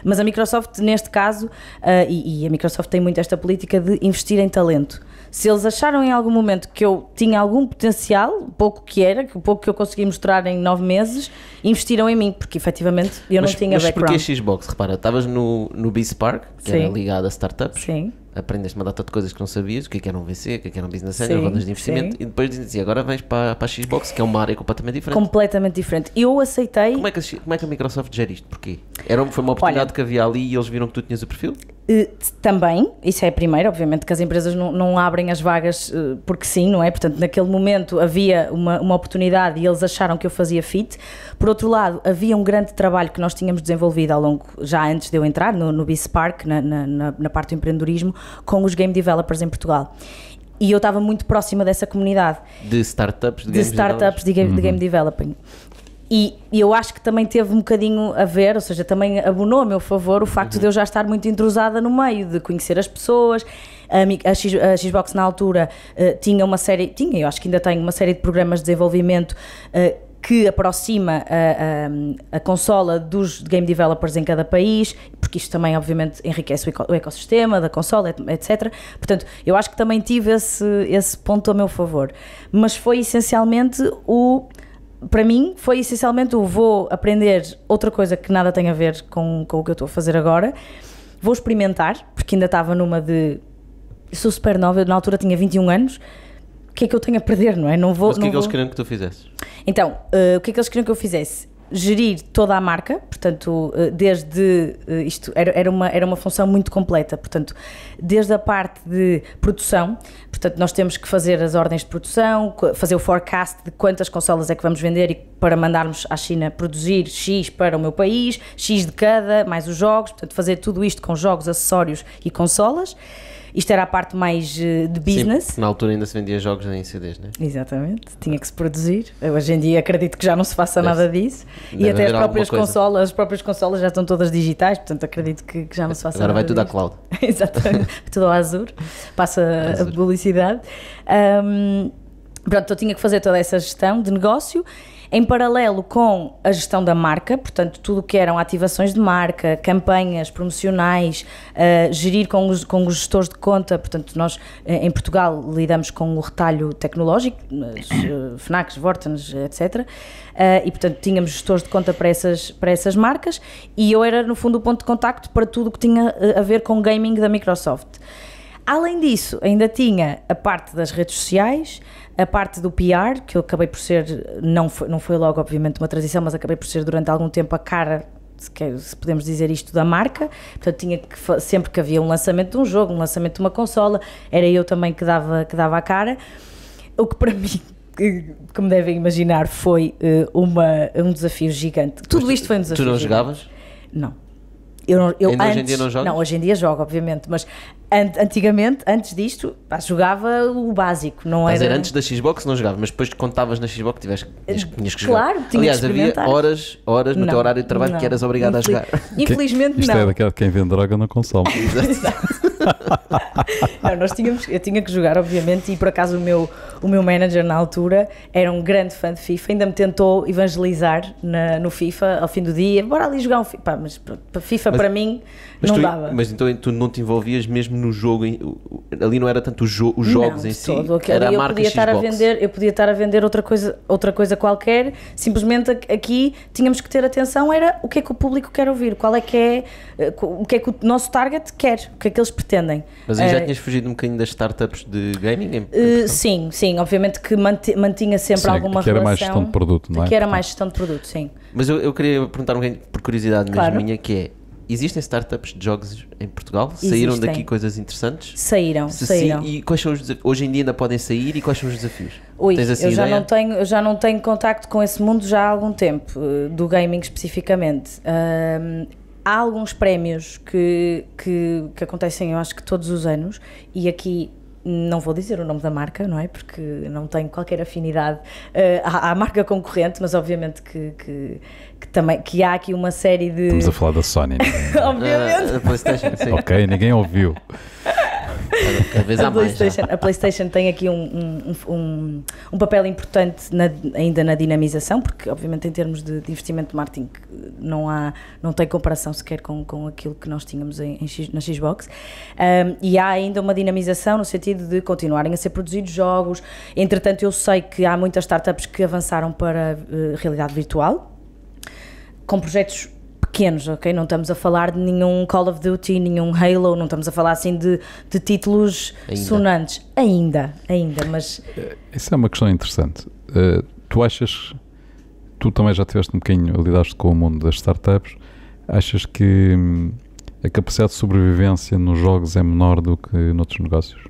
Mas a Microsoft, neste caso, uh, e, e, a Microsoft tem muito esta política de investir em talento. Se eles acharam em algum momento que eu tinha algum potencial, pouco que era, o pouco que eu consegui mostrar em nove meses, investiram em mim, porque efetivamente eu mas, não tinha mas background. Mas porquê Xbox? Repara, estavas no, no B-Spark, que Sim. era ligado a startups. Sim aprendeste uma data de coisas que não sabias, o que, é que era um VC, o que, é que era um business angel, rondas de investimento, sim. e depois dizem assim, agora vens para, para a Xbox, que é uma área completamente diferente. Completamente diferente. Eu aceitei... Como é que a, como é que a Microsoft gera isto? Porquê? Era, foi uma oportunidade Olha, que havia ali e eles viram que tu tinhas o perfil? Uh, também, isso é a primeira, obviamente que as empresas não, não abrem as vagas uh, porque sim, não é? Portanto, naquele momento havia uma, uma oportunidade e eles acharam que eu fazia fit. Por outro lado, havia um grande trabalho que nós tínhamos desenvolvido ao longo, já antes de eu entrar, no, no B-Spark, na, na, na parte do empreendedorismo, com os game developers em Portugal e eu estava muito próxima dessa comunidade de startups de, de startups de game, de game uhum. developing e, eu acho que também teve um bocadinho a ver, ou seja, também abonou a meu favor o facto uhum. de eu já estar muito entrosada no meio, de conhecer as pessoas. A, a, X, a Xbox na altura uh, tinha uma série, tinha, eu acho que ainda tem uma série de programas de desenvolvimento. Uh, que aproxima a, a, a, consola dos game developers em cada país, porque isto também, obviamente, enriquece o, eco, o, ecossistema da consola, etc. Portanto, eu acho que também tive esse, esse ponto a meu favor. Mas foi essencialmente o para mim foi essencialmente o vou aprender outra coisa que nada tem a ver com, com o que eu estou a fazer agora, vou experimentar, porque ainda estava numa de. Sou super nova, na altura tinha 21 anos, o que é que eu tenho a perder, não é? Não vou, Mas o que é que vou... eles queriam que tu fizesses? Então, uh, o que é que eles queriam que eu fizesse? Gerir toda a marca, portanto, eh, desde eh, isto era, era, uma, era uma função muito completa, portanto, desde a parte de produção, portanto, nós temos que fazer as ordens de produção, fazer o forecast de quantas consolas é que vamos vender e para mandarmos à China produzir X para o meu país, X de cada, mais os jogos, portanto, fazer tudo isto com jogos, acessórios e consolas. Isto era a parte mais eh, de business. Sim, na altura ainda se vendia jogos em CDs, não é? Exatamente, tinha que se produzir. Hoje em dia acredito que já não se faça deve, nada disso. E até as próprias consolas, as próprias consolas já estão todas digitais, portanto acredito que, que já não se faça Agora nada. Agora vai tudo à cloud. Exatamente, tudo ao Azure, passa Azure. a publicidade. Um, pronto, eu tinha que fazer toda essa gestão de negócio Em paralelo com a gestão da marca, portanto, tudo o que eram ativações de marca, campanhas promocionais, uh, gerir com os, com os gestores de conta, portanto, nós em Portugal lidamos com o retalho tecnológico, uh, FNACs, Vortens, etc. Uh, e, portanto, tínhamos gestores de conta para essas, para essas marcas e eu era, no fundo, o ponto de contacto para tudo o que tinha a ver com gaming da Microsoft. Além disso, ainda tinha a parte das redes sociais, a parte do PR, que eu acabei por ser, não foi, não foi logo, obviamente, uma transição, mas acabei por ser durante algum tempo a cara se podemos dizer isto, da marca. Portanto, tinha que, sempre que havia um lançamento de um jogo, um lançamento de uma consola, era eu também que dava, que dava a cara. O que para mim como devem imaginar, foi uh, uma, um desafio gigante. Tudo isto foi um desafio. Tu não gigante. jogavas? Não. Eu, não, eu Ainda antes, hoje em dia não jogas? Não, hoje em dia jogo, obviamente, mas an antigamente, antes disto, pá, jogava o básico, não Estás era... antes da Xbox não jogava, mas depois de quando estavas na Xbox tiveste, tinhas, tinhas que jogar. Claro, tinha Aliás, que havia horas, horas no Não, teu horário de trabalho não. que eras obrigado Infeliz- a jogar. Infelizmente Isto não. é daquela quem vende droga não consome. Não, nós tínhamos, eu tinha que jogar, obviamente, e por acaso o meu, o meu manager na altura era um grande fã de FIFA, ainda me tentou evangelizar na- no FIFA ao fim do dia, bora ali jogar um FIFA, Pá, mas para FIFA Mas- para mim Mas, não tu, dava. mas então tu não te envolvias mesmo no jogo, ali não era tanto jo- os jogos não, em si, todo. Era a marca podia estar a vender, eu podia estar a vender outra coisa, outra coisa qualquer. Simplesmente aqu- aqui tínhamos que ter atenção era o que é que o público quer ouvir, qual é que é, eh, o que é que o nosso target quer, o que é que eles pretendem. Mas aí já Eh, tinhas fugido um bocadinho das startups de gaming? Eh, Portugal? sim, sim, obviamente que manti- mantinha sempre Sim, alguma que era mais relação. gestão de produto, não é? Que era mais gestão de produto, sim. Mas eu, eu queria perguntar um bocadinho, por curiosidade mesmo Claro. minha, que é, existem startups de jogos em Portugal? Saíram Existem. daqui coisas interessantes? Saíram, Se saíram. sim, e quais são os desafios? Hoje em dia ainda podem sair e quais são os desafios? Ui, Tens assim eu já, ideia? não tenho, eu já não tenho contacto com esse mundo já há algum tempo, eh, do gaming especificamente. Ahm, há alguns prémios que, que, que acontecem, eu acho que todos os anos, e aqui não vou dizer o nome da marca, não é? Porque não tenho qualquer afinidade eh, à, à marca concorrente, mas obviamente que, que também que há aqui uma série de. Estamos a falar da Sony. ninguém- obviamente. A Playstation, sim. ok, ninguém ouviu. Cada vez há A mais. já. PlayStation, a PlayStation tem aqui um, um, um, um papel importante na- ainda na dinamização, porque obviamente em termos de, de investimento de marketing não, há, não tem comparação sequer com, com aquilo que nós tínhamos em, em X- na Xbox. Um, e há ainda uma dinamização no sentido de continuarem a ser produzidos jogos. Entretanto, eu sei que há muitas startups que avançaram para eh, realidade virtual com projetos pequenos, ok? Não estamos a falar de nenhum Call of Duty, nenhum Halo, não estamos a falar assim de, de títulos Ainda. sonantes. Ainda, ainda, mas Isso é uma questão interessante. Uh, tu achas, tu também já tiveste um bocadinho, lidaste com o mundo das startups, achas que hum, a capacidade de sobrevivência nos jogos é menor do que noutros negócios?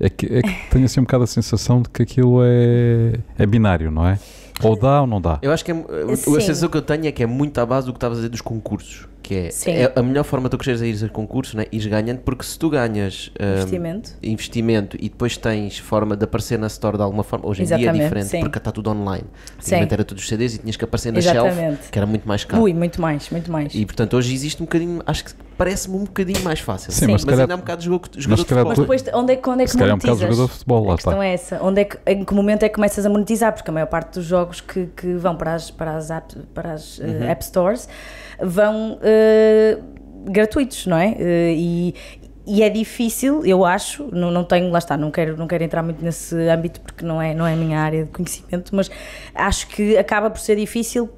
É que, é que tenho assim um bocado a sensação de que aquilo é, é binário, não é? Ou dá ou não dá. Eu acho que é, a sensação que eu tenho é que é muito à base do que estavas a dizer dos concursos. Que é, é a melhor forma de tu cresceres a ir a concursos, né? ires ganhando, porque se tu ganhas hum, investimento. investimento e depois tens forma de aparecer na store de alguma forma, hoje em dia é Exatamente, diferente, sim. porque está tudo online. Sim. Antigamente era todos os CDs e tinhas que aparecer na shelf, Exatamente. que era muito mais caro. Ui, muito mais, muito mais. E portanto hoje existe um bocadinho, acho que parece-me um bocadinho mais fácil. Sim, mas mas calhar- ainda há um bocado de jogo, jogador de calhar Mas futebol. depois, onde é, que- onde é que Se calhar é um bocado monetizas? jogador de futebol, lá a está. questão é essa. Onde é que, em que momento é que começas a monetizar? Porque a maior parte dos jogos que, que vão para as, para as, app, para as eh, Uhum. app stores vão eh, gratuitos, não é? Eh, e, e é difícil, eu acho, não, não tenho, lá está, não quero, não quero entrar muito nesse âmbito porque não é, não é a minha área de conhecimento, mas acho que acaba por ser difícil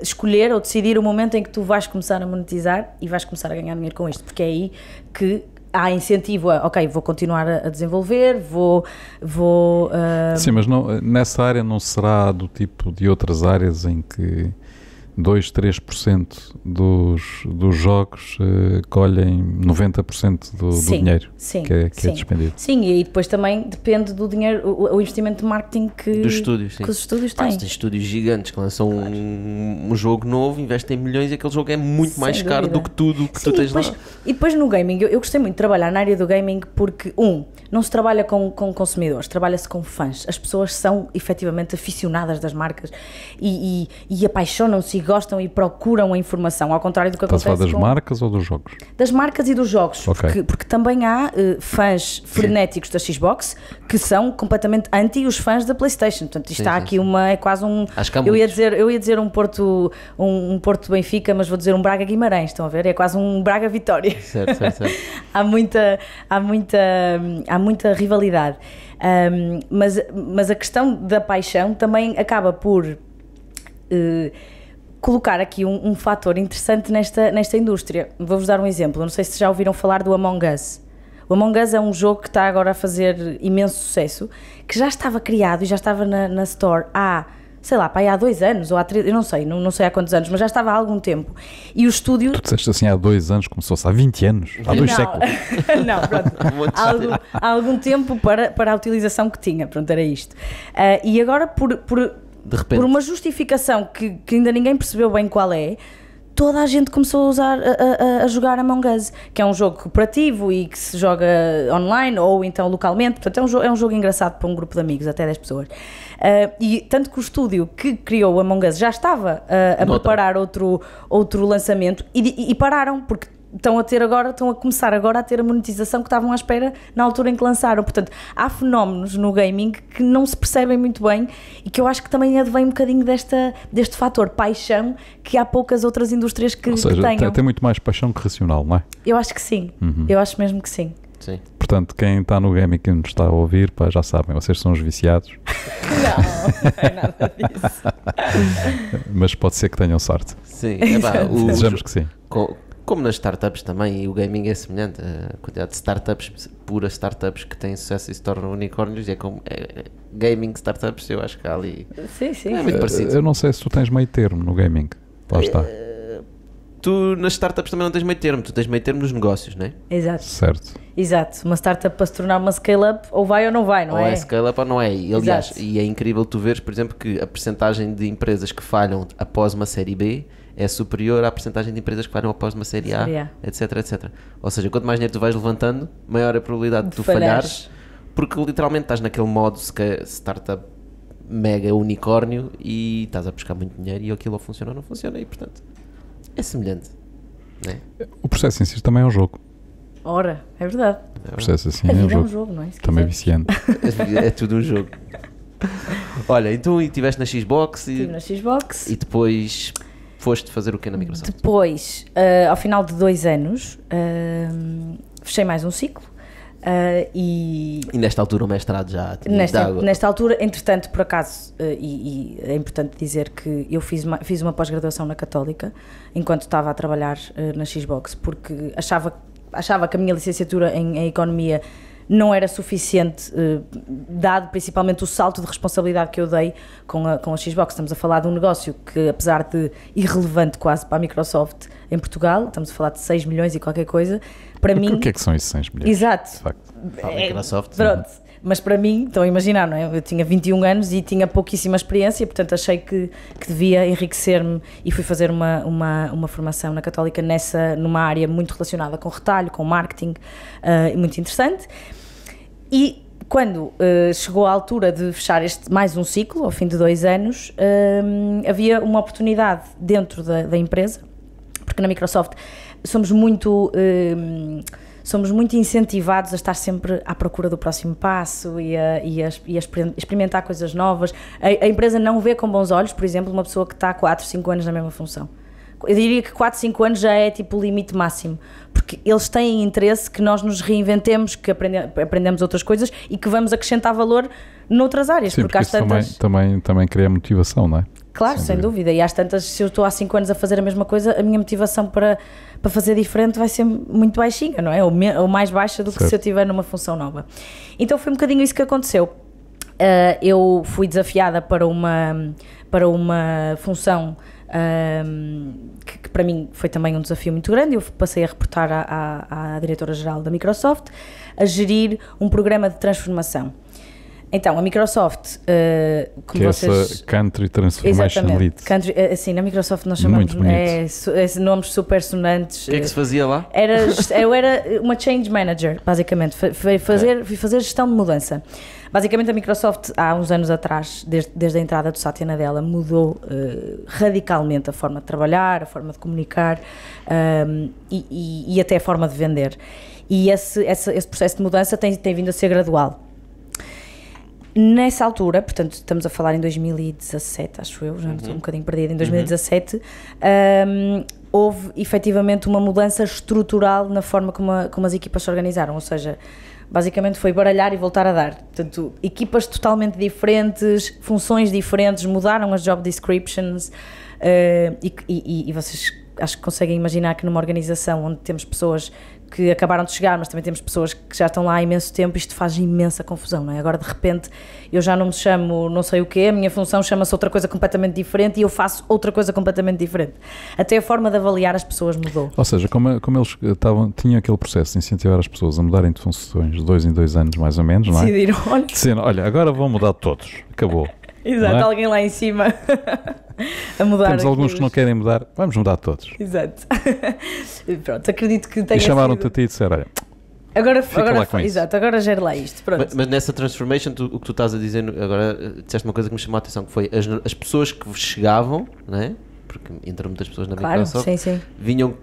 escolher ou decidir o momento em que tu vais começar a monetizar e vais começar a ganhar dinheiro com isto, porque é aí que há incentivo a, ok, vou continuar a, desenvolver, vou, vou ah, Sim, mas não, nessa área não será do tipo de outras áreas em que 2, 3% dos, dos jogos eh, colhem 90% do, do Sim, dinheiro sim, que é, que é sim. despendido. Sim, e aí depois também depende do dinheiro, o, o investimento de marketing que, Dos estúdios, que os estúdios Pá, têm. se tens estúdios gigantes que lançam um, um jogo novo, investem milhões e aquele jogo é muito Sem mais caro dúvida. do que tudo que Sim, tu tens e depois, lá. E depois no gaming, eu, eu gostei muito de trabalhar na área do gaming porque, um, não se trabalha com, com consumidores, trabalha-se com fãs. As pessoas são efetivamente aficionadas das marcas e, e, e apaixonam-se gostam e procuram a informação, ao contrário do que Estás a acontece falar das com- marcas ou dos jogos? das marcas e dos jogos, Ok. porque, porque também há eh, fãs frenéticos da Xbox que são completamente anti os fãs da PlayStation. Portanto, isto Sim, está sim, aqui uma é quase um Acho que há eu ia dizer eu ia dizer um Porto um, um Porto Benfica, mas vou dizer um Braga Guimarães, estão a ver? É quase um Braga Vitória. Certo, certo, certo. há muita há muita há muita rivalidade. Ahm, mas mas a questão da paixão também acaba por eh, colocar aqui um, um fator interessante nesta, nesta indústria. Vou-vos dar um exemplo. Não sei se já ouviram falar do Among Us. O Among Us é um jogo que está agora a fazer imenso sucesso, que já estava criado e já estava na, na Store há, sei lá, há dois anos ou há três, eu não sei, não, não sei há quantos anos, mas já estava há algum tempo. E o estúdio Tu disseste assim há dois anos, como se fosse há 20 anos, há dois não, séculos. não, pronto. Há, algum, há algum tempo para, para a utilização que tinha, pronto, era isto. Ah, e agora, por, por, De repente. por uma justificação que, que ainda ninguém percebeu bem qual é, toda a gente começou a, usar, a, a- a jogar Among Us, que é um jogo cooperativo e que se joga online ou então localmente, portanto é um, jo- é um jogo engraçado para um grupo de amigos, até 10 pessoas. Ah, e tanto que o estúdio que criou o Among Us já estava ah, a preparar outro, outro lançamento e, e- e pararam, porque estão a ter agora, estão a começar agora a ter a monetização que estavam à espera na altura em que lançaram. Portanto, há fenómenos no gaming que não se percebem muito bem e que eu acho que também advém um bocadinho desta, deste fator paixão que há poucas outras indústrias que, Ou que seja, tenham. tem, tem muito mais paixão que racional, não é? Eu acho que sim. Eu acho mesmo que sim. Sim. Portanto, quem está no game e quem nos está a ouvir, pá, já sabem, vocês são os viciados, Não, não é nada disso. mas pode ser que tenham sorte. Sim. Epá, o- Desejamos que sim. co- como nas startups também, e o gaming é semelhante, a quantidade de startups, puras startups que têm sucesso e se tornam unicórnios, é como é- é- gaming startups, eu acho que há ali. Sim, sim. É muito parecido. Eu não sei se tu tens meio termo no gaming. Lá está. Tu nas startups também não tens meio termo, tu tens meio termo nos negócios, não é? Exato, Certo. exato. Uma startup para se tornar uma scale-up, ou vai ou não vai, não ou é? é scale-up ou não é. E, aliás, Exato. e é incrível tu veres, por exemplo, que a percentagem de empresas que falham após uma série B é superior à percentagem de empresas que falham após uma série A, Série A. etc, etc. Ou seja, quanto mais dinheiro tu vais levantando, maior é a probabilidade de, De tu falhares. falhares, porque literalmente estás naquele modo startup mega unicórnio e estás a buscar muito dinheiro e aquilo ou funciona ou não funciona e portanto é semelhante. Não é? O processo em si também é um jogo. Ora, é verdade. O processo assim é um vida é um jogo. jogo, não é? Se Também quiseres. viciante. É tudo um jogo. Olha, então e estiveste na Xbox e, Estive na Xbox. e depois foste fazer o que na Microsoft? Depois, ah, ao final de dois anos, ah, fechei mais um ciclo. ah, e E nesta altura o mestrado já tinha nesta, nesta altura, entretanto, por acaso, e, e é importante dizer que eu fiz uma, fiz uma pós-graduação na Católica enquanto estava a trabalhar na Xbox, porque achava, achava que a minha licenciatura em, em Economia não era suficiente, eh, dado principalmente o salto de responsabilidade que eu dei com a, com a Xbox. Estamos a falar de um negócio que, apesar de irrelevante quase para a Microsoft em Portugal, estamos a falar de 6 milhões e qualquer coisa, para mim. O que é que são esses 100 milhões? Exato. De facto. Para a Microsoft. Pronto. Mas para mim, estão a imaginar, não é? Eu tinha 21 anos e tinha pouquíssima experiência, portanto achei que, que devia enriquecer-me e fui fazer uma, uma, uma formação na Católica nessa, numa área muito relacionada com retalho, com marketing, e muito interessante. E quando ah, chegou a altura de fechar este mais um ciclo, ao fim de dois anos, ah, havia uma oportunidade dentro da, da empresa, porque na Microsoft somos muito. Somos muito incentivados a estar sempre à procura do próximo passo e a, e a, e a exper- experimentar coisas novas. A, a empresa não vê com bons olhos, por exemplo, uma pessoa que está há 4, 5 anos na mesma função. Eu diria que 4, 5 anos já é tipo o limite máximo, porque eles têm interesse que nós nos reinventemos, que aprende, aprendemos outras coisas e que vamos acrescentar valor noutras áreas, Sim, porque porque às isso também, tantas. também, também cria motivação, não é? Claro, sem, Sem dúvida. E às tantas, se eu estou há 5 anos a fazer a mesma coisa, a minha motivação para, para fazer diferente vai ser muito baixinha, não é? Ou, me- ou mais baixa do que Certo. se eu estiver numa função nova. Então foi um bocadinho isso que aconteceu. Ah, eu fui desafiada para uma, para uma função ahm, que, que para mim foi também um desafio muito grande. Eu passei a reportar à, à- à diretora-geral da Microsoft a gerir um programa de transformação. Então, a Microsoft, uh, como que é vocês... essa Country Transformation Lead. Exatamente. Country, eh, assim, na Microsoft nós chamamos Muito bonito. é, é, nomes super sonantes. O que é que se fazia lá? Era, eu era uma change manager, basicamente. Foi- Foi fazer, fui fazer gestão de mudança. Basicamente, a Microsoft, há uns anos atrás, desde, desde a entrada do Satya Nadella, mudou eh, radicalmente a forma de trabalhar, a forma de comunicar ahm, e, e- e até a forma de vender. E esse, esse, esse processo de mudança tem, tem vindo a ser gradual. Nessa altura, portanto, estamos a falar em 2017, acho eu, já estou um bocadinho perdida, em 2017, hum, houve efetivamente uma mudança estrutural na forma como, a- como as equipas se organizaram, ou seja, basicamente foi baralhar e voltar a dar. Portanto, equipas totalmente diferentes, funções diferentes, mudaram as job descriptions eh, e, e- e vocês acho que conseguem imaginar que numa organização onde temos pessoas que acabaram de chegar, mas também temos pessoas que já estão lá há imenso tempo, isto faz imensa confusão, não é? Agora de repente eu já não me chamo não sei o quê, a minha função chama-se outra coisa completamente diferente e eu faço outra coisa completamente diferente. Até a forma de avaliar as pessoas mudou. Ou seja, como, como eles estavam, tinham aquele processo de incentivar as pessoas a mudarem de funções de dois em dois anos, mais ou menos, não é? Decidiram, olha, Dizendo, olha, agora vão mudar todos. Acabou. Exato, é? alguém lá em cima a mudar. Temos aqui alguns que não os- querem mudar, vamos mudar todos. Exato. Pronto, acredito que tenha E chamaram-te sido- a ti e disseram, olha, Agora, Fica agora lá exato, agora gere lá isto. Pronto. Mas, mas nessa transformation, tu- o que tu estás a dizer, agora eh, disseste uma coisa que me chamou a atenção, que foi as, as pessoas que chegavam, não é? Porque entram muitas pessoas na claro, Microsoft, sim, sim. vinham,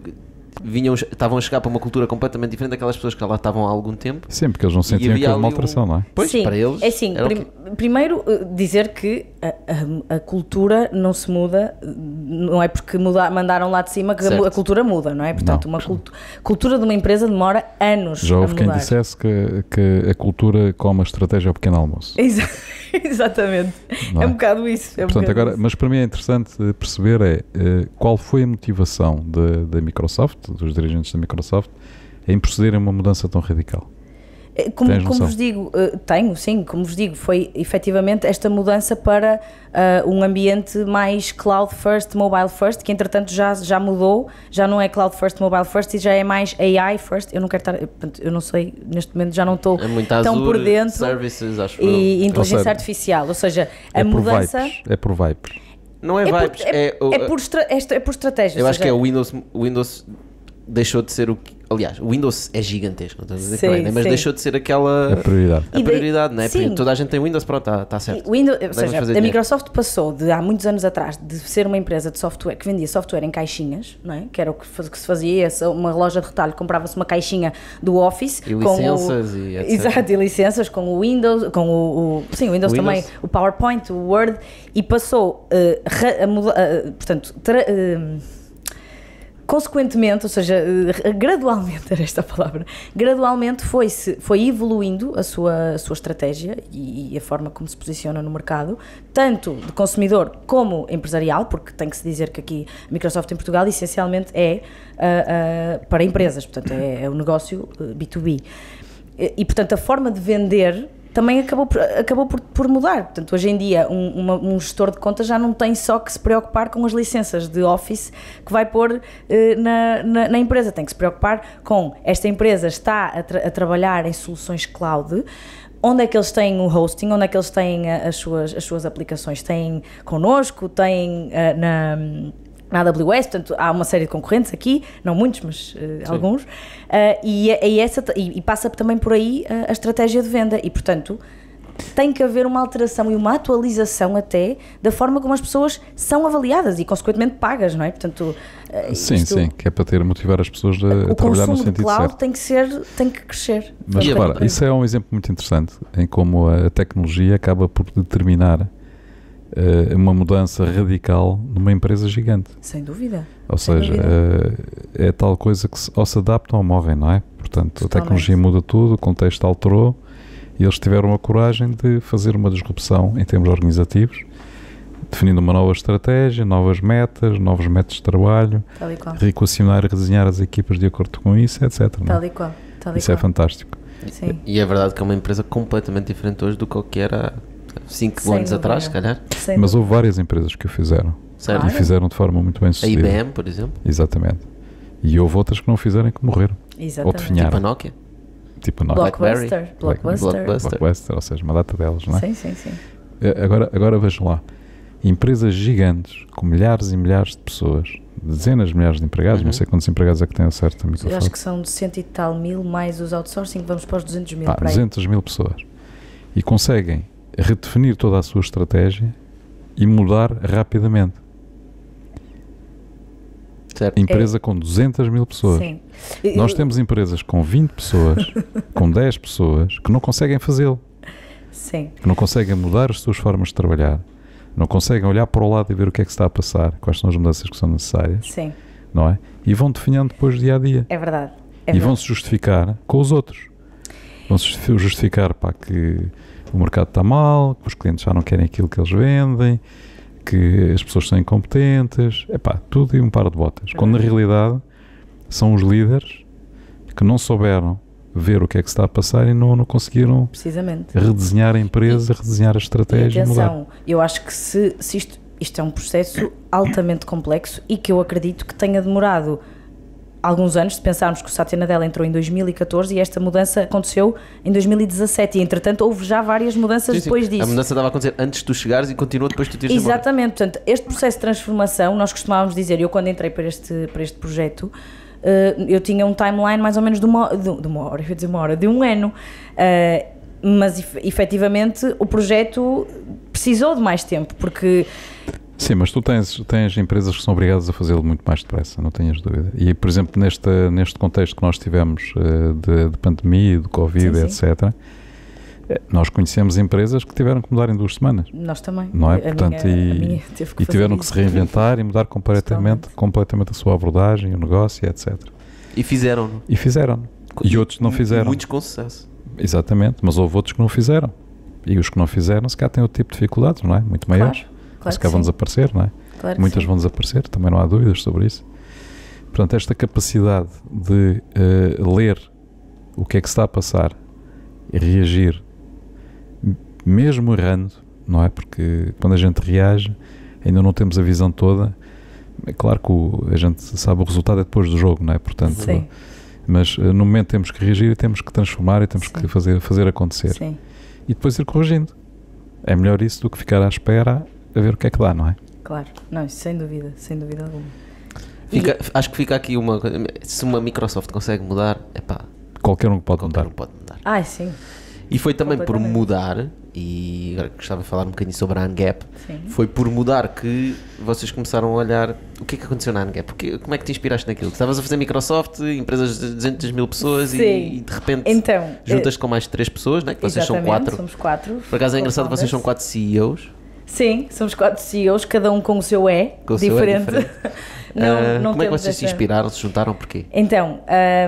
vinham, estavam a chegar para uma cultura completamente diferente daquelas pessoas que lá estavam há algum tempo. sempre que eles não sentiam havia aquela ali um- alteração, não é? Pois, Sim, para eles. É assim, prim- primeiro eh, dizer que a, a- a cultura não se muda, não é porque muda- mandaram lá de cima que a, mu- Certo. a cultura muda, não é? Portanto, Não. uma cultu- cultura de uma empresa demora anos Já a houve quem dissesse que, que a cultura come a estratégia ao pequeno almoço. Exa- Exatamente. É é? um bocado isso. É um Portanto, bocado agora, isso. mas para mim é interessante eh, perceber é eh, qual foi a motivação da- Microsoft, dos dirigentes da Microsoft, em procederem a uma mudança tão radical. Eh, Como, como vos digo, eh, tenho, sim, como vos digo, foi efetivamente esta mudança para ah, um ambiente mais cloud first, mobile first, que entretanto já, já mudou, já não é cloud first, mobile first e já é mais AI first. Eu não quero estar, eh, eu não sei, neste momento já não estou É muito tão Azure, por dentro services, acho eu. e inteligência seja, artificial, ou seja, a é mudança. É por vibes. Não é, é, vibes, por, é, o- é por estra- é é por estratégia. Eu acho que seja, é o Windows, o Windows deixou de ser o que. Aliás, o Windows é gigantesco, não estou a dizer que Sim, é, né? mas sim. deixou de ser aquela A prioridade. a prioridade, não é? Sim. toda a gente tem Windows, pronto, está tá certo. O Windows, ou seja, a dinheiro. Microsoft passou de há muitos anos atrás de ser uma empresa de software que vendia software em caixinhas, não é? que era o que, faz- que se fazia, uma loja de retalho comprava-se uma caixinha do Office E com licenças o, e etc. Exato, e licenças com o Windows, com o, o- sim, o Windows, O também, Windows. o PowerPoint, o Word e passou eh, ra- eh, portanto, tra- eh, consequentemente, ou seja, eh, gradualmente era esta palavra, gradualmente foi-se, foi evoluindo a sua, a sua estratégia e, e a forma como se posiciona no mercado, tanto de consumidor como empresarial, porque tem que se dizer que aqui a Microsoft em Portugal essencialmente é ah, ah, para empresas, portanto é, é um negócio eh, B2B. E, e, portanto a forma de vender também acabou por, acabou por, por mudar. Portanto, hoje em dia, um, uma- um gestor de contas já não tem só que se preocupar com as licenças de Office que vai pôr eh, na, na, na empresa. Tem que se preocupar com esta empresa está a, tra- a trabalhar em soluções cloud. Onde é que eles têm o hosting? Onde é que eles têm a- as suas, as suas aplicações? Têm connosco? Têm eh, na na AWS, portanto há uma série de concorrentes aqui, não muitos, mas Sim. alguns, eh, e, e essa, e, e passa também por aí eh, a estratégia de venda e, portanto, tem que haver uma alteração e uma atualização até da forma como as pessoas são avaliadas e, consequentemente, pagas, não é? Portanto, Sim, isto- sim, que é para ter motivar as pessoas a, a trabalhar no consumo de sentido cloud certo. tem que ser, tem que crescer. Mas a- repara, isso é um exemplo muito interessante em como a tecnologia acaba por determinar eh, uma mudança radical numa empresa gigante. Sem dúvida. Ou Sem seja, dúvida. eh, é tal coisa que se- ou se adaptam ou morrem, não é? Portanto, Totalmente. a tecnologia muda tudo, o contexto alterou e eles tiveram a coragem de fazer uma disrupção em termos organizativos, definindo uma nova estratégia, novas metas, novos métodos de trabalho, Tal e qual. reequacionar e redesenhar as equipas de acordo com isso, etc. não é? Tal e qual. Tal e Isso é qual. fantástico. Sim. E é verdade que é uma empresa completamente diferente hoje do que era 5 Sem anos atrás, se calhar. Sem Mas houve várias empresas que o fizeram Sério. e fizeram de forma muito bem A sucedida. IBM, por exemplo. Exatamente. E houve outras que não fizeram e que morreram. Ou Exatamente. definharam. Tipo a Nokia. tipo nós. Blackberry. Blockbuster. Blockbuster. Blockbuster. Blockbuster, ou seja, uma data delas, não é? Sim, sim, sim. Eh, Agora, agora vejam lá. Empresas gigantes, com milhares e milhares de pessoas, dezenas de milhares de empregados, Uhum. não sei quantos empregados é que têm acesso a Eu Microsoft. acho que são de cento e tal mil, mais os outsourcing, vamos para os 200 mil. Aí. 200 mil pessoas. E conseguem redefinir toda a sua estratégia e mudar rapidamente. Certo. Empresa com 200 mil pessoas. Sim. Nós Eu- temos empresas com 20 pessoas, com 10 pessoas, que não conseguem fazê-lo, Sim, que não conseguem mudar as suas formas de trabalhar, não conseguem olhar para o lado e ver o que é que está a passar, quais são as mudanças que são necessárias, sim, não é? E vão definhando depois dia a dia. é verdade. É e verdade. vão-se justificar com os outros. Vão-se justi- justificar para que o mercado está mal, que os clientes já não querem aquilo que eles vendem, que as pessoas são incompetentes, é pá, tudo e um par de botas. Quando na realidade são os líderes que não souberam ver o que é que está a passar e não, não conseguiram Precisamente. redesenhar a empresa, redesenhar a E estratégia e mudar. atenção, eu acho que se, se isto, isto é um processo altamente complexo e que eu acredito que tenha demorado alguns anos, se pensarmos que o Satya Nadella entrou em 2014 e esta mudança aconteceu em 2017 e entretanto houve já várias mudanças Sim, sim. depois disso. A mudança estava a acontecer antes de tu chegares e continua depois de tu teres. Exatamente, portanto, este processo de transformação, nós costumávamos dizer, eu quando entrei para este, para este projeto, eh, eu tinha um timeline mais ou menos de uma, de, uma hora, eu ia dizer uma hora, de um ano, Eh, mas ef- efetivamente o projeto precisou de mais tempo, porque Sim, mas tu tens, tens empresas que são obrigadas a fazê-lo muito mais depressa, não tenhas dúvida. E, por exemplo, neste, neste contexto que nós tivemos eh, de, de pandemia, de Covid, Sim, sim. etc., eh, nós conhecemos empresas que tiveram que mudar em duas semanas. nós também. Não é? A Portanto, minha, e- a minha teve que E tiveram que isso. se reinventar e mudar completamente, Totalmente. completamente a sua abordagem, o negócio, etc. E fizeram. E fizeram. E outros não fizeram. Muitos com sucesso. Exatamente, mas houve outros que não fizeram. E os que não fizeram, se calhar têm outro tipo de dificuldades, não é? Muito maiores. Claro, claro que calhar vão desaparecer, não é? claro que Muitas vão desaparecer, também não há dúvidas sobre isso. Portanto, esta capacidade de eh, ler o que é que está a passar e reagir, mesmo errando, não é? Porque quando a gente reage, ainda não temos a visão toda. É claro que o- a gente sabe o resultado é depois do jogo, não é? Portanto, Sim, mas eh, no momento temos que reagir e temos que transformar e temos Sim. que fazer, fazer acontecer. sim, E depois ir corrigindo. É melhor isso do que ficar à espera a ver o que é que dá, não é? claro. Não, sem dúvida, sem dúvida alguma. Fica- Acho que fica aqui uma coisa. Se uma Microsoft consegue mudar, é pá, Qualquer um pode qualquer mudar. um pode mudar. Ah, sim, E foi também por mudar, e agora gostava de falar um bocadinho sobre a ANGAP, sim. foi por mudar que vocês começaram a olhar o que é que aconteceu na ANGAP. Porque, como é que te inspiraste naquilo? Estavas a fazer Microsoft, empresas de 200 mil pessoas e, e de repente Então, juntas com mais três pessoas, né? que vocês são quatro. somos quatro. Por acaso é engraçado, vocês são quatro CEOs. Sim, somos quatro CEOs, cada um com o seu é, Com o seu é diferente. diferente. não, Ah, não como é que vocês se inspiraram, se juntaram, porquê? Então,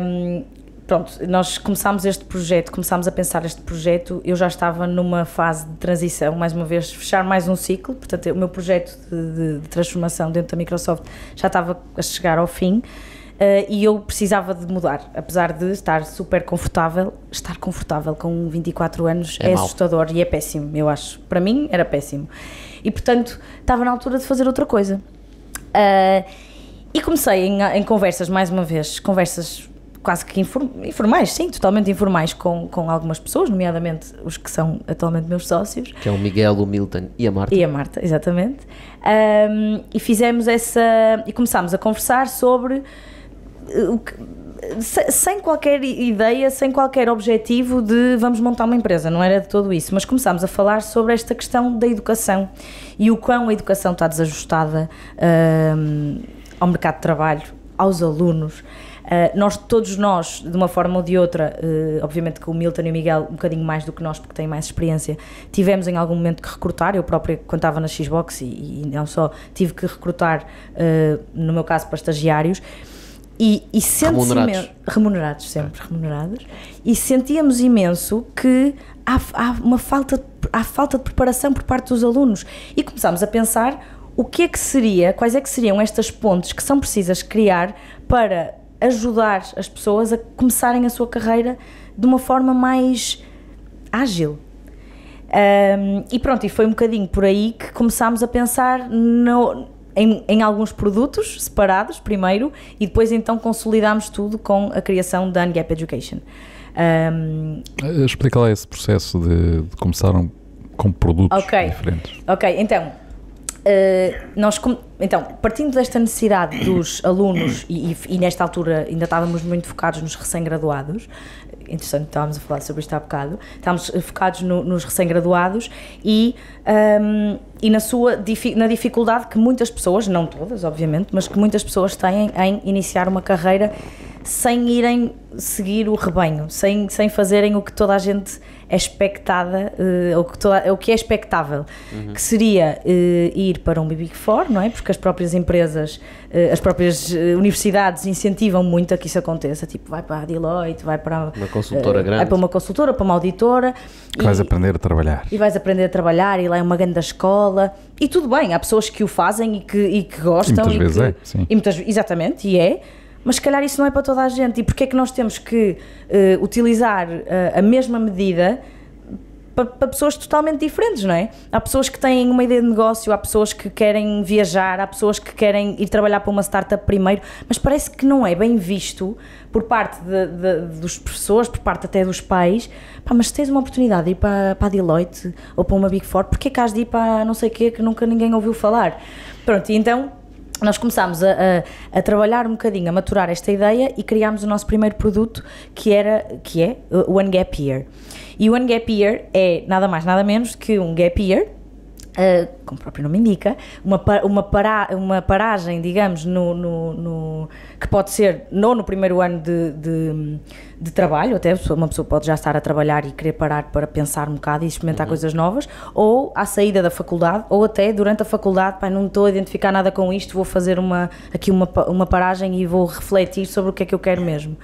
hum, pronto, nós começámos este projeto, começámos a pensar este projeto, eu já estava numa fase de transição, mais uma vez, fechar mais um ciclo, portanto, o meu projeto de, de- de transformação dentro da Microsoft já estava a chegar ao fim. Eh, e eu precisava de mudar, apesar de estar super confortável. Estar confortável com 24 anos É é, assustador e é péssimo, eu acho. Para mim era péssimo. E portanto, estava na altura de fazer outra coisa. Ah, e comecei em, em conversas, mais uma vez, conversas quase que inform- informais, sim, totalmente informais com, com algumas pessoas, nomeadamente os que são atualmente meus sócios, Que é o Miguel, o Milton e a Marta. e a Marta, exatamente. Ahm, e fizemos essa. e começámos a conversar sobre. Eh, sem qualquer ideia, sem qualquer objetivo de vamos montar uma empresa, não era de todo isso, mas começámos a falar sobre esta questão da educação e o quão a educação está desajustada ahm, ao mercado de trabalho, aos alunos. Uh, nós, todos nós, de uma forma ou de outra, uh, obviamente que o Milton e o Miguel, um bocadinho mais do que nós, porque têm mais experiência, tivemos em algum momento que recrutar. Eu própria, quando estava na Xbox, e, e não só, tive que recrutar, uh, no meu caso, para estagiários. E, e sente-se Remunerados. remunerados, sempre remunerados. E sentíamos imenso que há, há uma falta de, há falta de preparação por parte dos alunos. E começámos a pensar o que é que seria, quais é que seriam estas pontes que são precisas criar para ajudar as pessoas a começarem a sua carreira de uma forma mais ágil. Um, e pronto, e foi um bocadinho por aí que começámos a pensar no- em, em alguns produtos separados primeiro e depois então consolidámos tudo com a criação da Ungap Education. Um, Eh, Explica lá esse processo de, de começaram com produtos Ok. diferentes. Ok, então, eh, nós então, partindo desta necessidade dos alunos, e, e- nesta altura ainda estávamos muito focados nos recém-graduados, interessante, estávamos a falar sobre isto há bocado, estávamos focados no- nos recém-graduados e, ahm, e na, sua, na dificuldade que muitas pessoas, não todas, obviamente, mas que muitas pessoas têm em iniciar uma carreira sem irem seguir o rebanho, sem, sem fazerem o que toda a gente é expectada, eh, ou que toda, o que é expectável, que seria eh, ir para um Big Four, não é? Porque as próprias empresas, eh, as próprias universidades incentivam muito a que isso aconteça, tipo, vai para a Deloitte, vai para Uma consultora grande. vai para uma consultora, para uma auditora Que vais e- aprender a trabalhar. e vais aprender a trabalhar e lá é uma grande escola. E tudo bem, há pessoas que o fazem e que, e que gostam muitas vezes que, é, sim. e muitas, exatamente, e é. Mas se calhar isso não é para toda a gente. E porque é que nós temos que eh, utilizar eh, a mesma medida para, para pessoas totalmente diferentes, não é? Há pessoas que têm uma ideia de negócio, há pessoas que querem viajar, há pessoas que querem ir trabalhar para uma startup primeiro, mas parece que não é bem visto por parte de, de- dos professores, por parte até dos pais. Pá, mas se tens uma oportunidade de ir para, para a Deloitte ou para uma Big Four, porquê que has de ir para não sei o quê que nunca ninguém ouviu falar? Pronto, e então nós começámos a, a- a trabalhar um bocadinho, a maturar esta ideia e criámos o nosso primeiro produto que, era, que é o One Gap Year. E o One Gap Year é nada mais, nada menos que um gap year, Uh, como o próprio nome indica, uma, uma, para, uma paragem, digamos, no, no- no- que pode ser não no primeiro ano de, de, de trabalho, até uma pessoa pode já estar a trabalhar e querer parar para pensar um bocado e experimentar coisas novas, ou à saída da faculdade, ou até durante a faculdade, pai, não estou a identificar nada com isto, vou fazer uma, aqui uma, uma paragem e vou refletir sobre o que é que eu quero mesmo.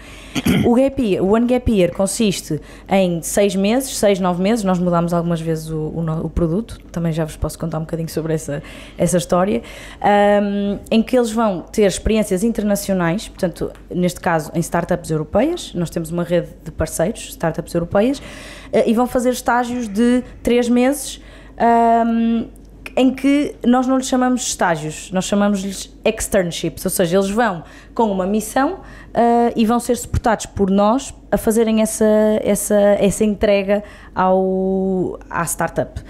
O Gap Year, o One Gap Year consiste em seis meses, seis, nove meses, nós mudámos algumas vezes o, o o produto, também já vos posso contar um bocadinho sobre essa, essa história, ahm, em que eles vão ter experiências internacionais, portanto, neste caso em startups europeias, nós temos uma rede de parceiros, startups europeias, eh, e vão fazer estágios de três meses. ahm, em que nós não lhes chamamos estágios, nós chamamos-lhes externships, ou seja, eles vão com uma missão ah, e vão ser suportados por nós a fazerem essa, essa, essa entrega ao, à startup.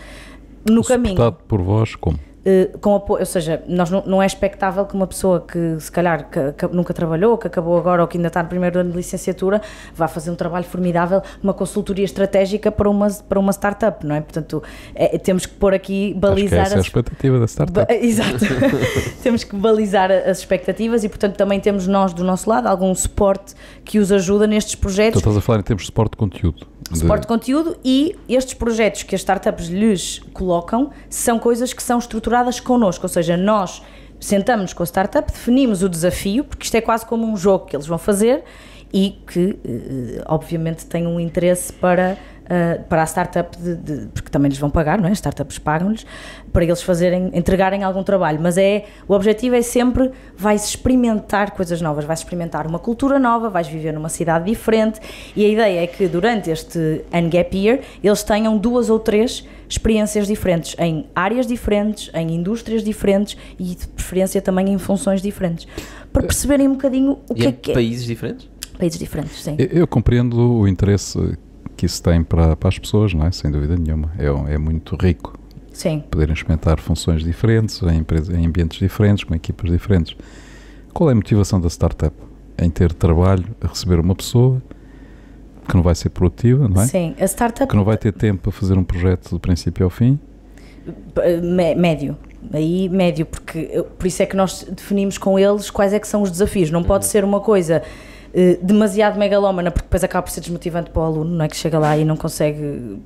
No caminho, Suportado por vós, como? Eh, com apoio, ou seja, nós não, não é expectável que uma pessoa que se calhar que, que nunca trabalhou, que acabou agora ou que ainda está no primeiro ano de licenciatura, vá fazer um trabalho formidável, uma consultoria estratégica para uma, para uma startup, não é? Portanto, é- temos que pôr aqui, Acho que balizar essa é a as expectativa da startup. Ba- Exato. temos que balizar as expectativas e, portanto, também temos nós do nosso lado algum suporte que os ajuda nestes projetos, estás a falar em termos de suporte de conteúdo. Suporte de conteúdo e estes projetos que as startups lhes colocam são coisas que são estruturadas connosco, ou seja, nós sentamos com a startup, definimos o desafio, porque isto é quase como um jogo que eles vão fazer e que, eh, obviamente, tem um interesse para, eh, para a startup, de, de- porque também lhes vão pagar, não é? As startups pagam-lhes, para eles fazerem, entregarem algum trabalho. Mas é, o objetivo é sempre, vais experimentar coisas novas, vais experimentar uma cultura nova, vais viver numa cidade diferente e a ideia é que durante este Ungap Year eles tenham duas ou três experiências diferentes, em áreas diferentes, em indústrias diferentes e de preferência também em funções diferentes, para perceberem um bocadinho o E que é que é. países diferentes? Países diferentes, sim. Eu, eu compreendo o interesse que isso tem para, para as pessoas, não é? Sem dúvida nenhuma. É, é muito rico Sim. poderem experimentar funções diferentes, em, em ambientes diferentes, com equipas diferentes. Qual é a motivação da startup? Em ter trabalho a receber uma pessoa que não vai ser produtiva, não é? Sim, a startup Que não vai ter tempo para fazer um projeto do princípio ao fim. eh, mé- médio. Aí médio, porque por isso é que nós definimos com eles quais é que são os desafios. Não pode ser uma coisa eh, demasiado megalómana, porque depois acaba por ser desmotivante para o aluno, não é que chega lá e não consegue,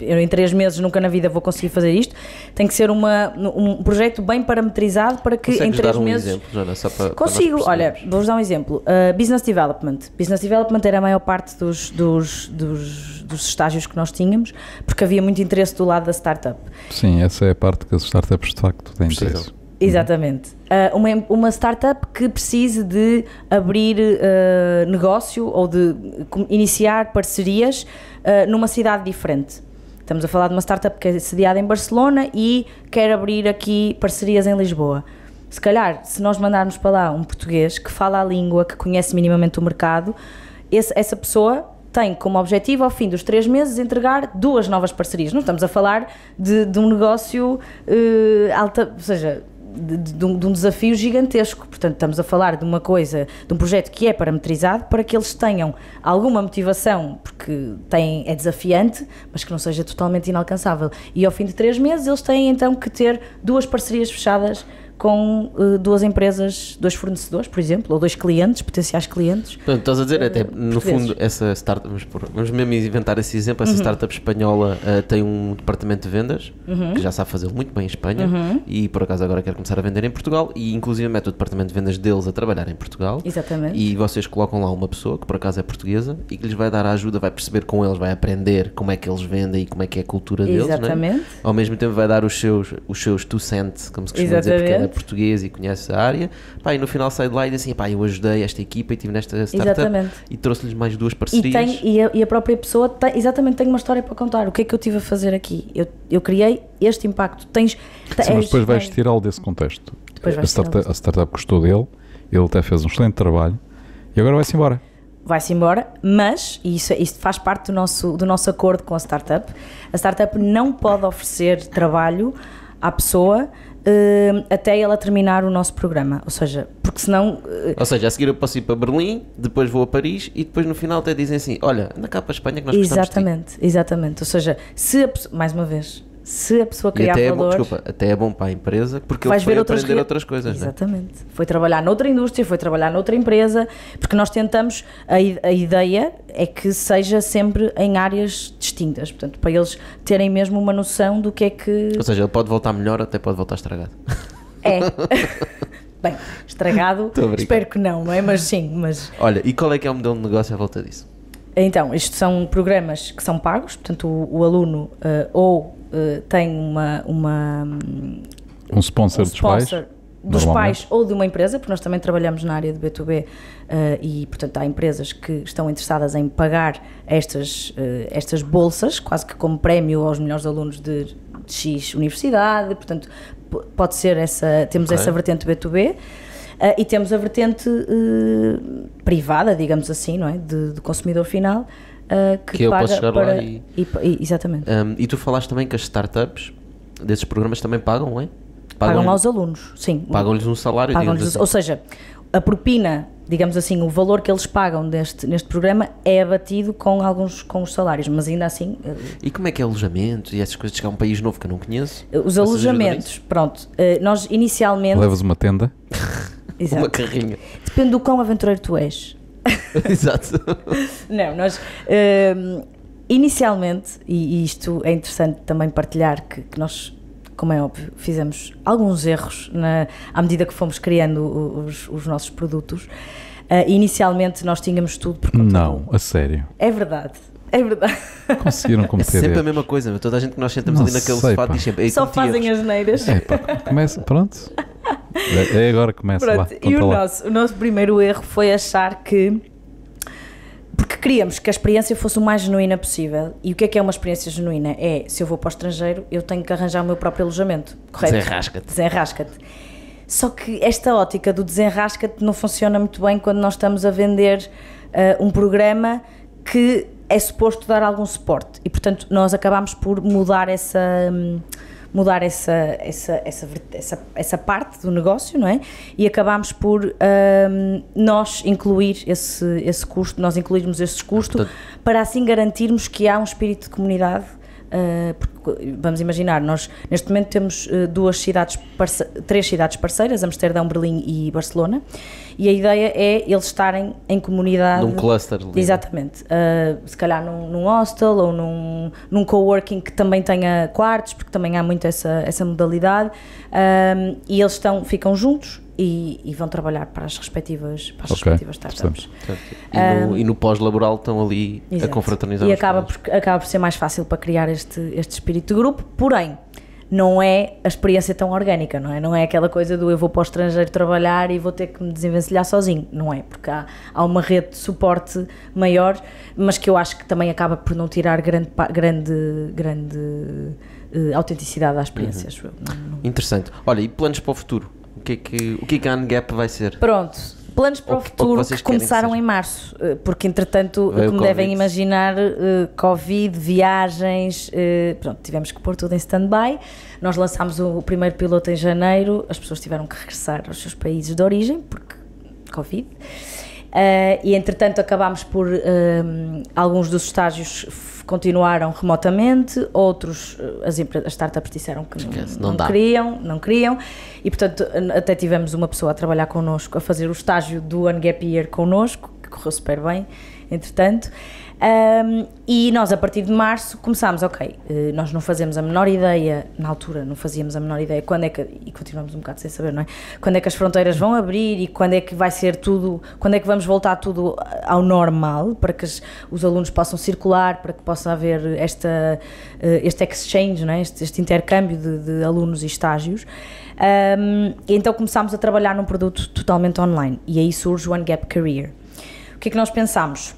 eu em três meses nunca na vida vou conseguir fazer isto. Tem que ser uma, um projeto bem parametrizado para que em Consegues três dar um meses. exemplo, Joana, só para, para Consigo, olha, percebermos? vou-vos dar um exemplo. Uh, business Development. Business Development era a maior parte dos, dos, dos, dos estágios que nós tínhamos, porque havia muito interesse do lado da startup. Sim, essa é a parte que as startups de facto têm Precisam. interesse. Exatamente. Uh, uma, uma startup que precise de abrir uh, negócio ou de iniciar parcerias uh, numa cidade diferente. Estamos a falar de uma startup que é sediada em Barcelona e quer abrir aqui parcerias em Lisboa. Se calhar, se nós mandarmos para lá um português que fala a língua, que conhece minimamente o mercado, esse- essa pessoa tem como objetivo, ao fim dos três meses, entregar duas novas parcerias. Não estamos a falar de, de um negócio uh, alta, ou seja, de, de, um, de, um, desafio gigantesco. Portanto, estamos a falar de uma coisa, de um projeto que é parametrizado para que eles tenham alguma motivação, porque tem, é desafiante, mas que não seja totalmente inalcançável. E ao fim de três meses, eles têm então que ter duas parcerias fechadas com uh, duas empresas, dois fornecedores, por exemplo, ou dois clientes, potenciais clientes. Portanto, estás a dizer, uh, até no fundo, essa startup, vamos, por, vamos mesmo inventar esse exemplo, essa uhum. startup espanhola uh, tem um departamento de vendas uhum. que já sabe fazer muito bem em Espanha uhum. e por acaso agora quer começar a vender em Portugal e inclusive mete o departamento de vendas deles a trabalhar em Portugal. Exatamente. E vocês colocam lá uma pessoa que por acaso é portuguesa e que lhes vai dar a ajuda, vai perceber com eles, vai aprender como é que eles vendem e como é que é a cultura deles. É? Exatamente. Ao mesmo tempo vai dar os seus, os seus two cents, como se costuma Exatamente. dizer, porque é português e conhece a área, pá, e no final sai de lá e diz assim, pá, eu ajudei esta equipa e estive nesta startup exatamente. e trouxe-lhes mais duas parcerias. E, tem, e, a, e a própria pessoa tem, exatamente tem uma história para contar. O que é que eu tive a fazer aqui? Eu, eu criei este impacto. Tens, Sim, mas depois vais tirá-lo desse contexto. A startup, a startup gostou dele, ele até fez um excelente trabalho e agora vai-se embora vai-se embora, mas, e isso, isso faz parte do nosso, do nosso acordo com a startup, a startup não pode oferecer trabalho à pessoa uh, até ela terminar o nosso programa. Ou seja, porque senão. Uh, Ou seja, a seguir eu posso ir para Berlim, depois vou a Paris e depois no final até dizem assim: olha, anda cá para a Espanha que nós Exatamente, exatamente. Ou seja, se a, mais uma vez, se a pessoa criar até valor... É bom, desculpa, até é bom para a empresa porque ele foi ver outras aprender outras coisas. É? Exatamente. Né? Foi trabalhar noutra indústria, foi trabalhar noutra empresa, porque nós tentamos, a, a ideia é que seja sempre em áreas distintas, portanto, para eles terem mesmo uma noção do que é que... Ou seja, ele pode voltar melhor, até pode voltar estragado. É. Bem, estragado, espero que não, não é? Mas sim, mas... Olha, e qual é que é o modelo de negócio à volta disso? Então, isto são programas que são pagos, portanto, o, o aluno uh, ou uh, tem uma, uma um sponsor, um dos pais dos pais ou de uma empresa, porque nós também trabalhamos na área de B2B uh, eh, e, portanto, há empresas que estão interessadas em pagar estas, uh, estas bolsas, quase que como prémio aos melhores alunos de, de X universidade, portanto, pode ser essa, temos okay. essa vertente B2B. Uh, e temos a vertente privada, digamos assim, não é? De, de consumidor final, uh, que, que eu posso chegar para, lá e, e, e exatamente. Um, e tu falaste também que as startups desses programas também pagam, não é? Pagam, pagam aos alunos, sim. Pagam-lhes um salário, pagam assim. Ou seja, a propina, digamos assim, o valor que eles pagam neste, neste programa é abatido com alguns com os salários, mas ainda assim. Eh, e como é que é alojamento e essas coisas? Chegar a um país novo que eu não conheço? Os alojamentos, pronto. Eh, nós inicialmente. Levas uma tenda? uma carrinha. Depende do quão aventureiro tu és. Exato. Não, nós uh, inicialmente, e, isto é interessante também partilhar, que, que, nós, como é óbvio, fizemos alguns erros na, à medida que fomos criando os, os nossos produtos. Uh, inicialmente nós tínhamos tudo por conta Não, a sério. É verdade. É verdade. Conseguiram cometer É sempre erros. a mesma coisa, toda a gente que nós sentamos não ali naquele sei, sofá diz sempre. Só fazem as neiras. É, pá, começa, pronto. É, é agora que começa Pronto, lá. E o nosso, o nosso primeiro erro foi achar que porque queríamos que a experiência fosse o mais genuína possível. E o que é que é uma experiência genuína? É, se eu vou para o estrangeiro, eu tenho que arranjar o meu próprio alojamento, correto? Desenrasca-te. Desenrasca-te. Só que esta ótica do desenrasca-te não funciona muito bem quando nós estamos a vender uh, um programa que é suposto dar algum suporte. E, portanto, nós acabamos por mudar essa... Um, mudar essa, essa, essa, essa, essa parte do negócio, não é? E acabámos por um, nós incluir esse, esse custo, nós incluirmos esse custo para assim garantirmos que há um espírito de comunidade porque, vamos imaginar, nós neste momento temos uh, duas cidades, três cidades parceiras, Amsterdão, Berlim e Barcelona, e a ideia é eles estarem em comunidade. Num cluster. Exatamente. Uh, se calhar num, num, hostel ou num, num coworking que também tenha quartos, porque também há muito essa, essa modalidade, e eles estão, ficam juntos e, e, vão trabalhar para as respectivas, para as okay. respectivas startups. E no, um, no pós-laboral estão ali exato. a confraternizar. E acaba por, acaba por ser mais fácil para criar este, este espírito de grupo, porém, não é a experiência tão orgânica, não é? Não é aquela coisa do eu vou para o estrangeiro trabalhar e vou ter que me desenvencilhar sozinho, não é? Porque há, há uma rede de suporte maior, mas que eu acho que também acaba por não tirar grande, grande, grande uh, autenticidade à experiência, uhum. Não, não... Interessante. Olha, e planos para o futuro? O que é que, o que, é que a Ungap vai ser? Pronto, Planos para o que- que futuro que que começaram seja. em março, eh, porque entretanto, Veio o como devem imaginar, eh, Covid, viagens, eh, pronto, tivemos que pôr tudo em stand-by. Nós lançámos o, o primeiro piloto em janeiro, as pessoas tiveram que regressar aos seus países de origem, porque Covid. E entretanto acabámos por alguns dos estágios continuaram remotamente, outros eh, as, as startups disseram que não, Esquece, não não dá. queriam, não queriam, e portanto até tivemos uma pessoa a trabalhar connosco, a fazer o estágio do One Gap Year connosco, que correu super bem, entretanto. Um, e nós, a partir de março, começámos, ok, eh, nós não fazemos a menor ideia, na altura não fazíamos a menor ideia quando é que, e continuamos um bocado sem saber, não é? Quando é que as fronteiras vão abrir e quando é que vai ser tudo, quando é que vamos voltar tudo ao normal, para que os alunos possam circular, para que possa haver esta, eh, este exchange, não é? este, este intercâmbio de, de alunos e estágios. Um, então começámos a trabalhar num produto totalmente online e aí surge o One Gap Career. O que é que nós pensámos?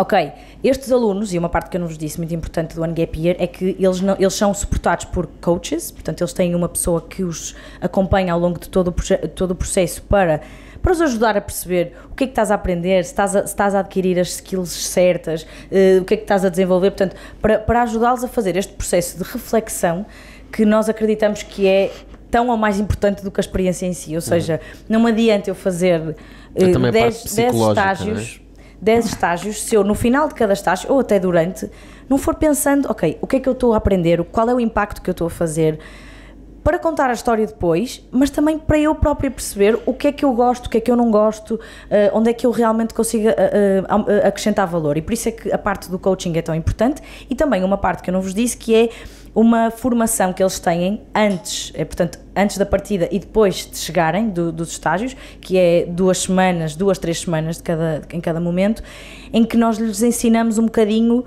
Ok, estes alunos, e uma parte que eu não vos disse muito importante do One Gap Year é que eles, não, eles são suportados por coaches, portanto eles têm uma pessoa que os acompanha ao longo de todo o, todo o processo para, para os ajudar a perceber o que é que estás a aprender, se estás a, se estás a adquirir as skills certas, eh, o que é que estás a desenvolver, portanto, para, para ajudá-los a fazer este processo de reflexão que nós acreditamos que é tão ou mais importante do que a experiência em si, ou seja, não me adianta eu fazer É eh, também a 10 parte 10 psicológica, estágios 10 estágios, se eu no final de cada estágio, ou até durante, não for pensando, ok, o que é que eu estou a aprender, qual é o impacto que eu estou a fazer, para contar a história depois, mas também para eu própria perceber o que é que eu gosto, o que é que eu não gosto, eh, onde é que eu realmente consigo am- eh, acrescentar valor. E por isso é que a parte do coaching é tão importante e também uma parte que eu não vos disse que é uma formação que eles têm antes, é, portanto, antes da partida e depois de chegarem do- dos estágios, que é duas semanas, duas, três semanas de cada, em cada momento, em que nós lhes ensinamos um bocadinho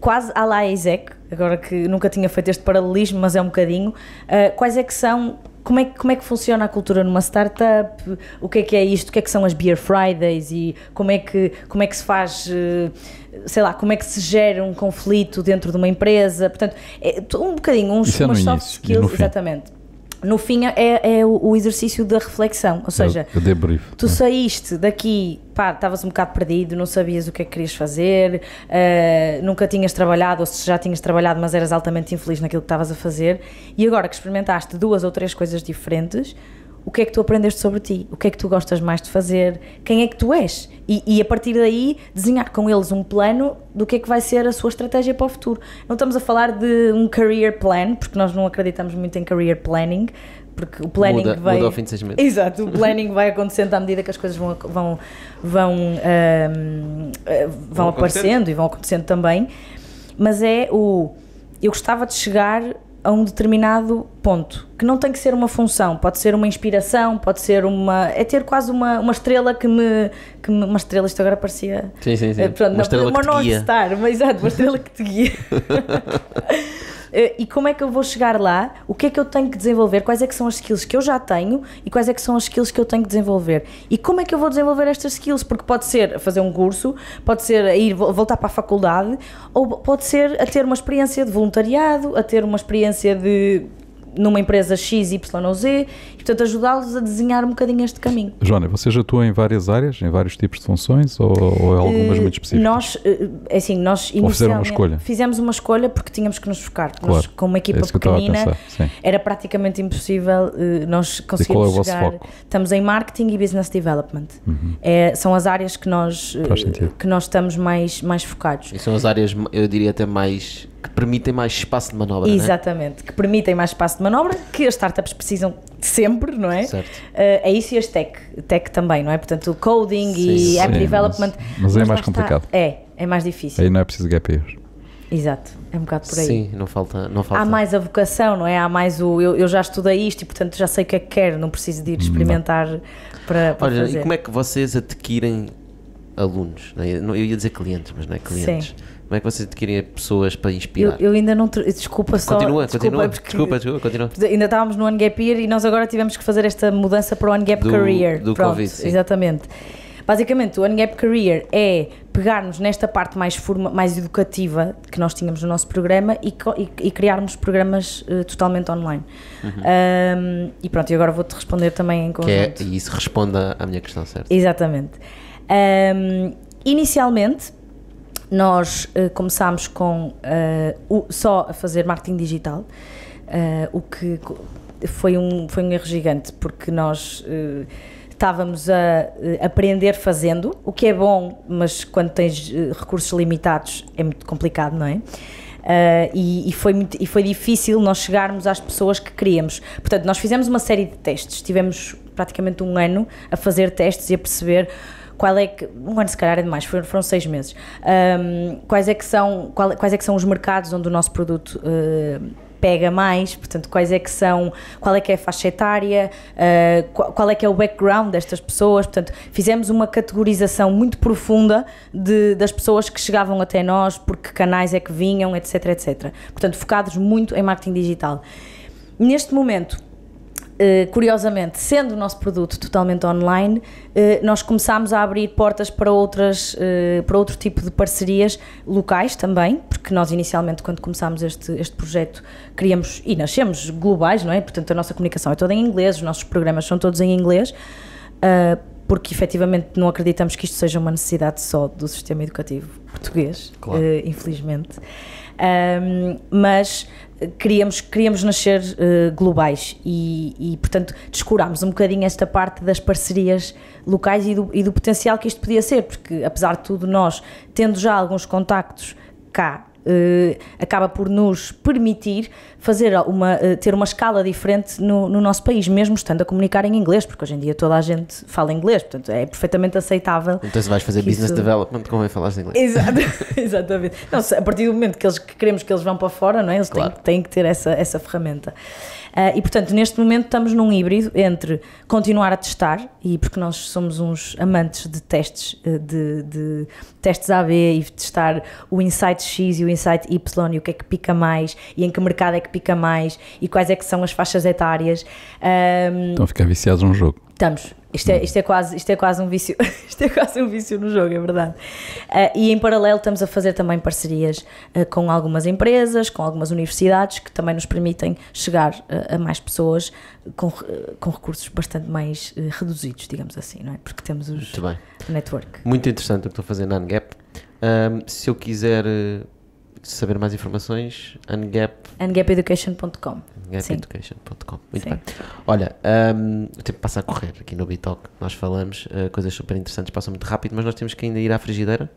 quase à la Isaac, agora que nunca tinha feito este paralelismo, mas é um bocadinho, uh, quais é que são, como é, que- como é que funciona a cultura numa startup, o que é que é isto, o que é que são as Beer Fridays e como é que, como é que se faz, uh, sei lá, como é que se gera um conflito dentro de uma empresa, portanto, é um bocadinho, uns, Isso é umas soft início, skills, no exatamente. No fim é, é o, o exercício da reflexão, ou seja, eu debrief. Tu saíste daqui, pá, estavas um bocado perdido, não sabias o que é que querias fazer, eh, nunca tinhas trabalhado, ou se já tinhas trabalhado, mas eras altamente infeliz naquilo que estavas a fazer, e agora que experimentaste duas ou três coisas diferentes, o que é que tu aprendeste sobre ti? O que é que tu gostas mais de fazer? Quem é que tu és? E, e a partir daí desenhar com eles um plano do que é que vai ser a sua estratégia para o futuro. Não estamos a falar de um career plan, porque nós não acreditamos muito em career planning, porque o planning Muda, vai... muda ao fim de seis meses. Exato, o planning vai acontecendo à medida que as coisas vão, vão, vão, eh, vão, Vão aparecendo e vão acontecendo também, mas é o eu gostava de chegar a um determinado ponto, que não tem que ser uma função, pode ser uma inspiração, pode ser uma. é ter quase uma, uma estrela que me, que me- Uma estrela, isto agora parecia. Sim, sim, sim. eh, pronto, uma não, estrela uma que te guia. Star, uma, exato, uma estrela que te guia. Eh, E como é que eu vou chegar lá? O que é que eu tenho que desenvolver? Quais é que são as skills que eu já tenho e quais é que são as skills que eu tenho que desenvolver? E como é que eu vou desenvolver estas skills? Porque pode ser fazer um curso, pode ser ir vo- voltar para a faculdade, ou pode ser a ter uma experiência de voluntariado, a ter uma experiência de numa empresa X, Y ou Z, e portanto ajudá-los a desenhar um bocadinho este caminho. Joana, vocês atuam em várias áreas, em vários tipos de funções ou, ou algumas Eh, muito específicas? Nós, eh, é assim, nós Ou fizeram uma escolha? fizemos uma escolha porque tínhamos que nos focar. Claro, Nós, com uma equipa é isso que eu estava a pequenina, pensar, era praticamente impossível eh, nós qual é conseguirmos o vosso chegar. foco? Estamos em marketing e business development. É, são as áreas que nós, Uhum. Sentido. que nós estamos mais, mais focados. E são as áreas, eu diria até mais. Que permitem mais espaço de manobra. não é? Exatamente, que permitem mais espaço de manobra, que as startups precisam de sempre, não é? Certo. Eh, é isso e as tech, tech também, não é? Portanto, o coding e Sim, app sim, development. mas- mas é lá mais está. complicado. É, é mais difícil. Aí não é preciso gap years. Exato, é um bocado por aí. Sim, não falta. Não falta. Há mais a vocação, não é? Há mais o. Eu, eu já estudei isto e, portanto, já sei o que é que quero, não preciso de ir experimentar para, para Olha, fazer. e como é que vocês adquirem alunos? não é? Eu ia dizer clientes, mas não é clientes. Como é que vocês adquirem pessoas para eu, inspirar? eu ainda não. Desculpa só. continua, desculpa, continua. Desculpa, desculpa, continua. Ainda estávamos no One Gap Year e nós agora tivemos que fazer esta mudança para o One Gap Do- Career. do Pronto, Covid, sim. Exatamente. Basicamente, o Ungap Career é pegarmos nesta parte mais, forma, mais educativa que nós tínhamos no nosso programa e, e- e criarmos programas eh, totalmente online. Um, e pronto, e agora vou-te responder também em Que é, conjunto. e isso responde à- à minha questão, certo? Exatamente. Um, inicialmente, nós eh, começámos com eh, o- só a fazer marketing digital, eh, o que foi um, foi um erro gigante, porque nós estávamos a aprender fazendo, o que é bom, mas quando tens recursos limitados é muito complicado, não é? Uh, e, e foi muito- e foi difícil nós chegarmos às pessoas que queríamos. Portanto, nós fizemos uma série de testes, tivemos praticamente um ano a fazer testes e a perceber qual é que, um ano se calhar é demais, foram, foram seis meses, Um, quais, é que são, qual- quais é que são os mercados onde o nosso produto uh, pega mais, portanto, quais é que são, qual é que é a faixa etária, uh, qual, qual é que é o background destas pessoas, portanto, fizemos uma categorização muito profunda de, das pessoas que chegavam até nós, por que canais é que vinham, etc, etc. Portanto, focados muito em marketing digital. Neste momento, eh, curiosamente, sendo o nosso produto totalmente online, eh, nós começámos a abrir portas para, outras, eh, para outro tipo de parcerias locais também, porque nós inicialmente, quando começámos este, este projeto, queríamos, e nascemos globais, não é? Portanto, a nossa comunicação é toda em inglês, os nossos programas são todos em inglês, porque efetivamente não acreditamos que isto seja uma necessidade só do sistema educativo português, Claro. infelizmente. Ahm, mas queríamos, queríamos nascer eh, globais e, e, portanto, descurámos um bocadinho esta parte das parcerias locais e do, e do potencial que isto podia ser, porque apesar de tudo, nós, tendo já alguns contactos cá, acaba por nos permitir fazer uma, eh, ter uma escala diferente no, no nosso país, mesmo estando a comunicar em inglês, porque hoje em dia toda a gente fala inglês, portanto é perfeitamente aceitável Então se vais fazer business isso- development, convém falar inglês. Exato, exatamente. Não, a partir do momento que, eles, que queremos que eles vão para fora, não é? eles têm- Claro. têm, que ter essa, essa ferramenta. Ah, e portanto, neste momento estamos num híbrido entre continuar a testar, e porque nós somos uns amantes de testes, eh, de, de testes AB e testar o insight X e o insight Y e o que é que pica mais e em que mercado é que pica mais e quais é que são as faixas etárias. Ahm, Estão a ficar viciados num jogo. Estamos. Isto é, isto, é quase, isto é quase um vício. Isto é quase um vício no jogo, é verdade. Ah, e em paralelo estamos a fazer também parcerias ah, com algumas empresas, com algumas universidades que também nos permitem chegar ah, a mais pessoas com, com recursos bastante mais reduzidos, digamos assim, não é? Porque temos os Muito bem. o network. Muito interessante o que estou a fazer na Ungap. Ahm, se eu quiser saber mais informações, ungap, angapeducation.com Sim. ungapeducation.com. Muito Sim. bem. Olha, ahm, o tempo passa a correr aqui no Bitalk. Nós falamos eh, coisas super interessantes, passam muito rápido, mas nós temos que ainda ir à frigideira.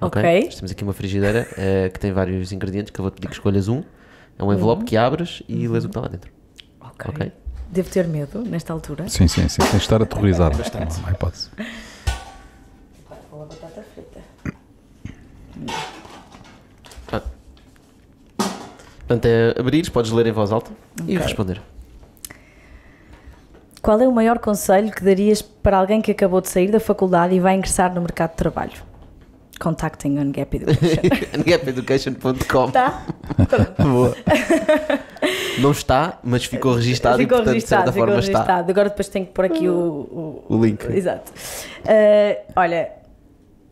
Ok. Nós temos aqui uma frigideira eh, que tem vários ingredientes que eu vou-te pedir que escolhas um. É um envelope que abres e lês o que está lá dentro. Ok. Ok. Devo ter medo nesta altura. Sim, sim, sim. Tens de estar aterrorizado. Não há hipótese. Ou a batata frita. Portanto, é abrires, podes ler em voz alta e Ok. responder. Qual é o maior conselho que darias para alguém que acabou de sair da faculdade e vai ingressar no mercado de trabalho? Contactem a Ungap Education. ungapeducation.com tá? Boa. Não está, mas ficou registado ficou e portanto de registado, certa ficou forma está. registado. Agora depois tenho que pôr aqui o, O link. Exato. Uh, olha,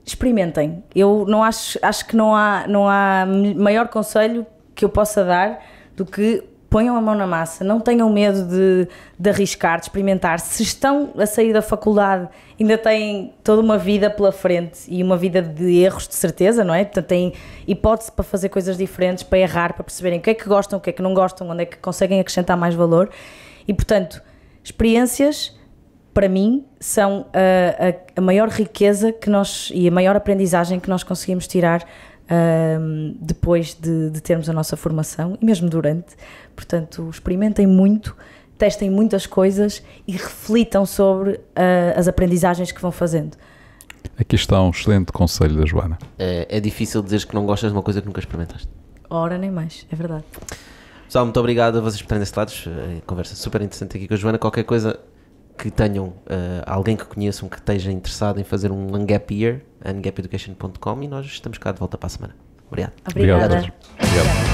experimentem. Eu não acho, acho que não há, não há maior conselho que eu possa dar do que ponham a mão na massa, não tenham medo de, de arriscar, de experimentar. Se estão a sair da faculdade, ainda têm toda uma vida pela frente e uma vida de erros, de certeza, não é? Portanto, têm hipótese para fazer coisas diferentes, para errar, para perceberem o que é que gostam, o que é que não gostam, onde é que conseguem acrescentar mais valor. E, portanto, experiências para mim, são a, a- a maior riqueza que nós e a maior aprendizagem que nós conseguimos tirar ahm, depois de, de termos a nossa formação e mesmo durante. Portanto, experimentem muito, testem muitas coisas e reflitam sobre ah, as aprendizagens que vão fazendo. Aqui está um excelente conselho da Joana. É, é difícil dizeres que não gostas de uma coisa que nunca experimentaste. Ora, nem mais, é verdade. Pessoal, muito obrigado a vocês por terem desse lado. Eh, Conversa super interessante aqui com a Joana. Qualquer coisa que tenham, eh, alguém que conheçam que esteja interessado em fazer um Ungap Year, ungapeducation.com e nós estamos cá de volta para a semana. Obrigado. Obrigada. Obrigado. Obrigado.